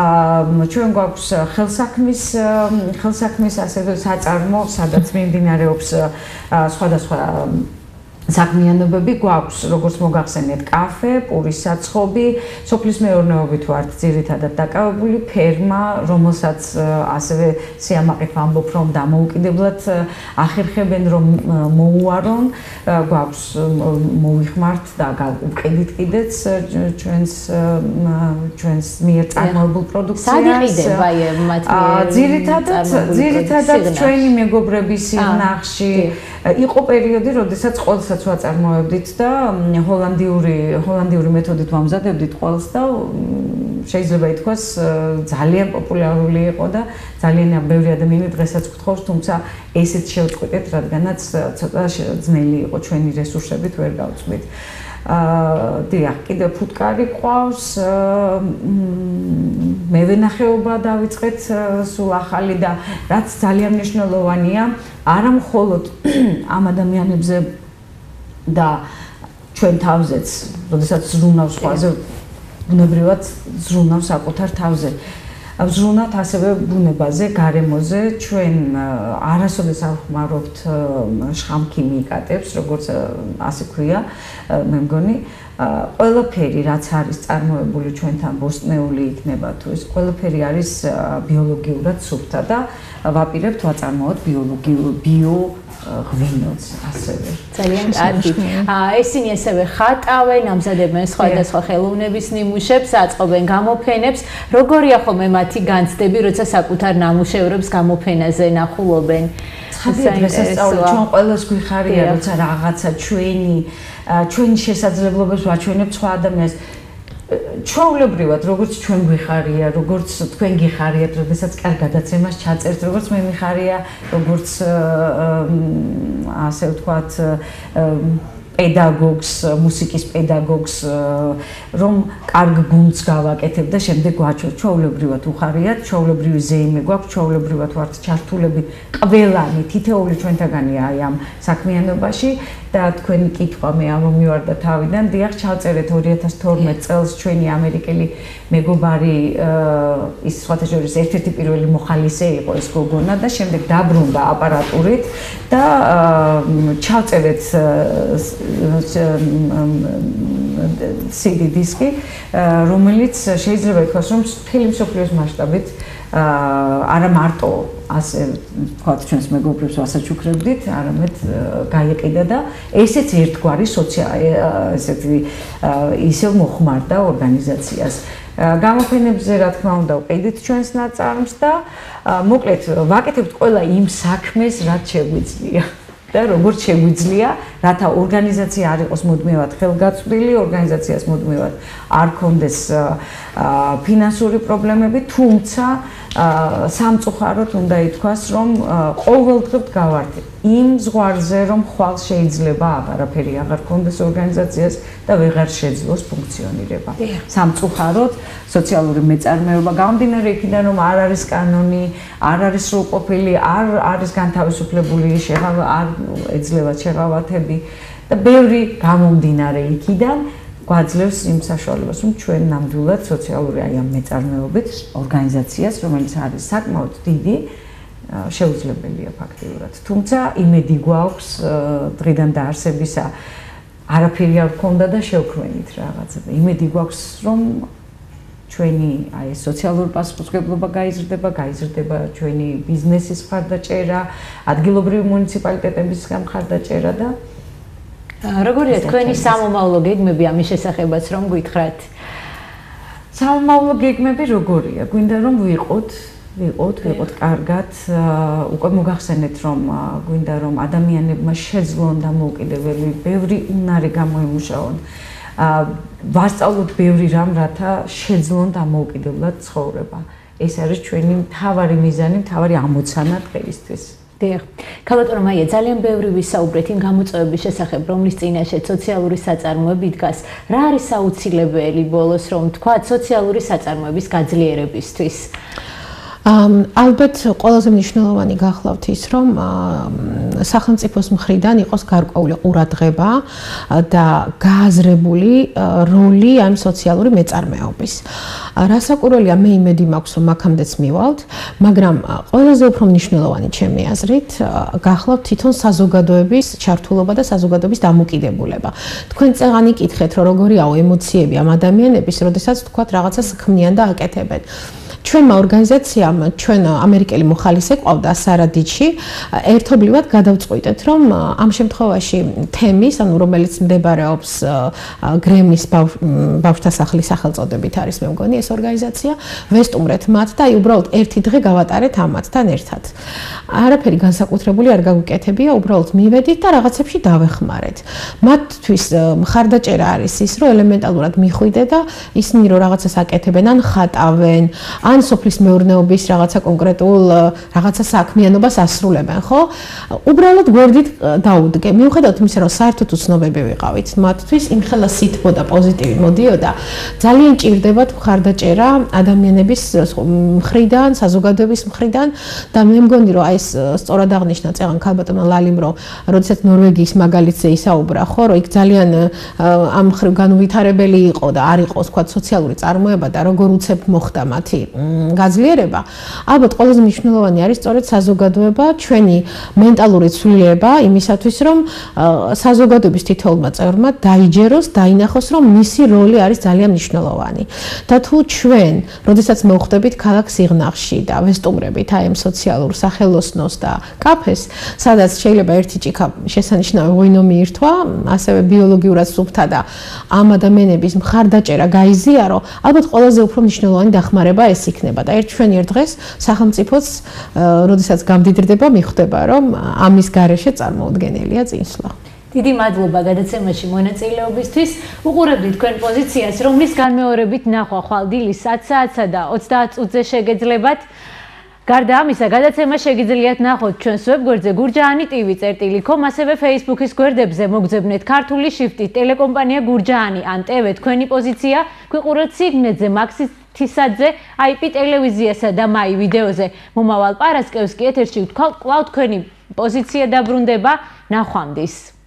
აა ჩვენ გვაქვს ხელსაქმის ხელსაქმის ასევე საწარმო, სადაც მიმდინარეობს სხვადასხვა საქმიანობები გვაქვს, როგორც მოგახსენეთ, კაფე, პურის საცხობი, სოფლის მეურნეობით ვართ ძირითადად დაკავებული, ფერმა, რომელსაც ასევე სიამაყით ვამბობ, რომ დამოუკიდებლად ახერხებენ, რომ მოუარონ, გვაქვს მოვიხმართ და გავუყიდით კიდეც ჩვენს ჩვენს მიერ წარმოებულ პროდუქციას. სადიყიდება მათ მიერ? ძირითადად, ძირითადად ჩვენი მეგობრების სიღნაღში იყო პერიოდი, როდესაც ყოველსაც ვაწარმოებდით და ჰოლანდიური ჰოლანდიური მეთოდით ვამზადებდით ყოველს და შეიძლება ითქვას ძალიან პოპულარული იყო და ძალიან ბევრი ადამიანი დღესაც გთხოვს, თუმცა ესეც შევწყვეტეთ, რადგანაც ცოტა ძნელი იყო ჩვენი რესურსებით ვერ გავწვით. აა დიახ, კიდე ფუტკარი ყავს. მე ვენახეობა დავიწყეთ სულ ახალი და რაც ძალიან მნიშვნელოვანია, არა მხოლოდ ამ ადამიანებზე და ჩვენ თავზეც, როდესაც ზრუნავს ხვაზე, ბუნებრივად ზრუნავს საკუთარ თავზე. ზრუნავთ ასევე ბუნებაზე, გარემოზე, ჩვენ არასოდეს არ ხმარობთ შხამქიმიკატებს, როგორც ასე ქვია, მე მგონი, ყველაფერი რაც არის წარმოებული ჩვენთან ბოსტნეული იქნება თუ ეს ყველაფერი არის ბიოლოგიურად სუფთა და ვაპირებთ ვაწარმოოთ ბიოლოგიურ ბიო ღვინოც ასევე ძალიან კარგი. აა ესენი ასევე ხატავენ, ამზადებენ სხვადასხვა ხელოვნების ნიმუშებს, აწყობენ გამოფენებს. როგორია ხოლმე მათი განცდები, როცა საკუთარ ნამუშევრებს გამოფენაზე ნახულობენ? დღესასწაული ჩვენ ყოველს გვიხარია, როცა რაღაცა ჩვენი ჩვენი შესაძლებლობებს ვაჩვენებთ სხვა ადამიანს. ჩვეულებრივად როგორც ჩვენ გვიხარია, როგორც თქვენ გიხარიათ, როდესაც კარგ გადაცემას ჩაწერთ, როგორც მე მიხარია, როგორც ასე ვთქვათ, პედაგოგს, მუსიკის პედაგოგს, რომ კარგ გუნდს გავაკეთებ და შემდეგ გვაჩვენო ჩაოლებრივად უხარიათ, ჩაოლებრივი ზეიმე გვაქვს, ჩაოლებრივად ვართ ჩართულები ყველანი თითეული ჩვენთაგანია აი ამ საქმიანობაში და თქვენი კითხვა მე ამომივარდა თავიდან, დიახ, ჩავწერეთ 2012 წელს ჩვენი ამერიკელი მეგობარი ის სხვათა შორის ერთ-ერთი პირველი მოხალისე იყო ეს გოგონა და შემდეგ დაბრუნდა აპარატურით და ჩავწერეთ CD დისკი, რომელიც შეიძლება ითქვას, რომ მთელი მსოფლიოს მასშტაბით არა მარტო ასე ვთქვათ ჩვენს მეგობრებს ვასაჩუქრებდით, არამედ გაიყიდა და ესეც ერთგვარი სოციალური ესეთი ისევ მოხმარდა ორგანიზაციას. გამოფენებზე რა თქმა უნდა ვყიდით ჩვენს ნაწარმს და მოკლედ ვაკეთებთ ყველა იმ საქმეს, რაც შეგვიძლია. და როგორც შეგვიძლია, რათა ორგანიზაცია არ იყოს მუდმივად ხელგაწვდილი, ორგანიზაციას მუდმივად არ კონდეს ფინანსური პრობლემები, თუმცა სამწუხაროდ უნდა ითქვას, რომ ყოველდღე გავარდით იმ ზღვარზე რომ ხვალ შეიძლება აღარაფერი აღარ კონდეს ორგანიზაციას და ვეღარ შეძლოს ფუნქციონირება. სამწუხაროდ სოციალური მეწარმეობა გამდინარე იქიდან რომ არ არის კანონი, არ არის სრულყოფილი, არ არის განთავისუფლებული შეღავა, არ ეძლევა შეღავათები და ბევრი გამომდინარე იქიდან გვაძლევს იმ საშუალებას, რომ ჩვენ ნამდვილად სოციალური აი ამ მეწარმეობით ორგანიზაციას, რომელიც არის საკმაოდ დიდი, შეუძლებელია ფაქტიურად. თუმცა იმედი გვაქვს დღიდან დაარსებისა არაფერი არ გქონდა და შევქმნით რაღაცა. იმედი გვაქვს, რომ ჩვენი აი სოციალური პასუხისმგებლობა გაიზრდება, გაიზრდება ჩვენი ბიზნესის მხარდაჭერა, ადგილობრივი მუნიციპალიტეტების მხარდაჭერა და როგორია თქვენი სამომავლო გეგმები ამის შესახებაც რომ გითხრათ? სამომავლო გეგმები როგორია? გვინდა რომ ვიყოთ ვიყოთ, ვიყოთ კარგად. უკვე მოგახსენეთ რომ გვინდა რომ ადამიანებმა შეძლონ და მოუკიდებელი ბევრი უნარი გამოიმუშაონ. აა ვასწავლოთ ბევრი რამ, რათა შეძლონ და მოუკიდებლად ცხოვრება. ეს არის ჩვენი მთავარი მიზანი, მთავარი ამოცანა დღეისთვის. დიახ. ქალბატონო მაია, ძალიან ბევრი ვისაუბრეთ იმ გამოწვევების შესახებ, რომლის წინაშე სოციალური საწარმოები დგას. რა არის აუცილებელი ბოლოს რომ თქვა სოციალური საწარმოების გაძლიერებისთვის? ალბათ ყველაზე მნიშვნელოვანი გახლავთ ის რომ სახელმწიფოს მხრიდან იყოს გარკვეული ყურადღება და გააზრებული როლი ამ სოციალური მეწარმეობის. რასაკვირველია მე იმედი მაქვს რომ აქამდეც მივალთ, მაგრამ ყველაზე უფრო მნიშვნელოვანი ჩემი აზრით გახლავთ თვითონ საზოგადოების ჩართულობა და საზოგადოების დამოკიდებულება. თქვენ წეღანი კითხეთ რომ როგორია ემოციები ამ ადამიანების, როდესაც თქვათ რაღაცას ქმნიან და აკეთებენ. ჩვენმა ორგანიზაციამ ჩვენ ამერიკელი მოხალისე ყავდა სარადიჩი ერთობლივად გადავწყვიტეთ რომ ამ შემთხვევაში თემის ანუ რომელიც მდებარეობს გრემის ბავშთა სახლის სახელწოდებით არის მე მგონი ეს ორგანიზაცია. ვესტუმრეთ მათ და აი უბრალოდ ერთი დღე გავატარეთ ამათთან ერთად. არაფერი განსაკუთრებული არ გაგვიკეთებია უბრალოდ მივედით და რაღაცებში დავეხმარეთ. მათთვის მხარდაჭერა არის ის რომ ელემენტალურად მიხვიდე და ისინი რომ რაღაცას აკეთებენ ან ხატავენ ან სოფლის მეურნეობის რაღაცა კონკრეტულ რაღაცა საქმიანობას ასრულებენ, ხო? უბრალოდ გვერდით დაუდგე. მიუხედავად იმისა, რომ საერთოდ უცნობები ვიყავით, მათთვის იმხელა სითბო და პოზიტივი მოდიოდა. ძალიან ჭირდებათ მხარდაჭერა ადამიანების მხრიდან, საზოგადოების მხრიდან და მე მგონი, რომ აი ეს სწორად აღნიშნა წეგან ქალბატონმა ლალიმ, რომ როდესაც ნორვეგიის მაგალითზე ისაუბრა, ხო, რომ იქ ძალიან ამ ხრივ განუვითარებელი იყო და არ იყო, თქვა, სოციალური წარმოება და როგორ უცებ მოხდა მათი გაძლიერება, ალბათ ყველაზე მნიშვნელოვანი არის სწორედ საზოგადოება, ჩვენი მენტალური ცვლილება იმისათვის, რომ საზოგადოების თითოეულმა წევრმა დაიჯეროს, დაინახოს, რომ მისი როლი არის ძალიან მნიშვნელოვანი. და თუ ჩვენ, როდესაც მოხვდებით ქალაქ სიღნაღში და ვესტუმრებით აი ამ სოციალურ სახელოსნოს და კაფეს, სადაც შეიძლება ერთი ჭიქა შესანიშნავი ღვინო მიირთვა, ასევე ბიოლოგიურად სუფთა და ამ ადამიანების მხარდაჭერა გაიზიარო, ალბათ ყველაზე უფრო მნიშვნელოვანი დახმარება ეს იქნება და ერთ ჩვენიერ დღეს სახელმწიფოც როდესაც გამდიდრდება მიხვდება რომ ამის გარეშე წარმოუდგენელია წინსვლა დიდი მადლობა გადაცემაში მონაწილეობისთვის. უყურებდით თქვენ პოზიციას, რომლის განმეორებით ნახვა ხვალდილის 10 საათსა და 30 წუთზე შეგეძლებათ. გარდა ამისა, გადაცემა შეგიძლიათ ნახოთ ჩვენს ვებგვერდზე გურჯაანი TV.com, ასევე Facebook-ის გვერდებზე მოგძებნეთ ქართული შიფტით ტელეკომპანია გურჯაანი ან TV თქვენი პოზიცია, გვიყურებთ სიგნეტზე მაქსის თისაძე IP ტელევიზიასა და მაი ვიდეოზე მომავალ პარასკევს კი ეთერში ვთქვათ, კვლავ თქვენი პოზიცია დაბრუნდება ნახვამდის.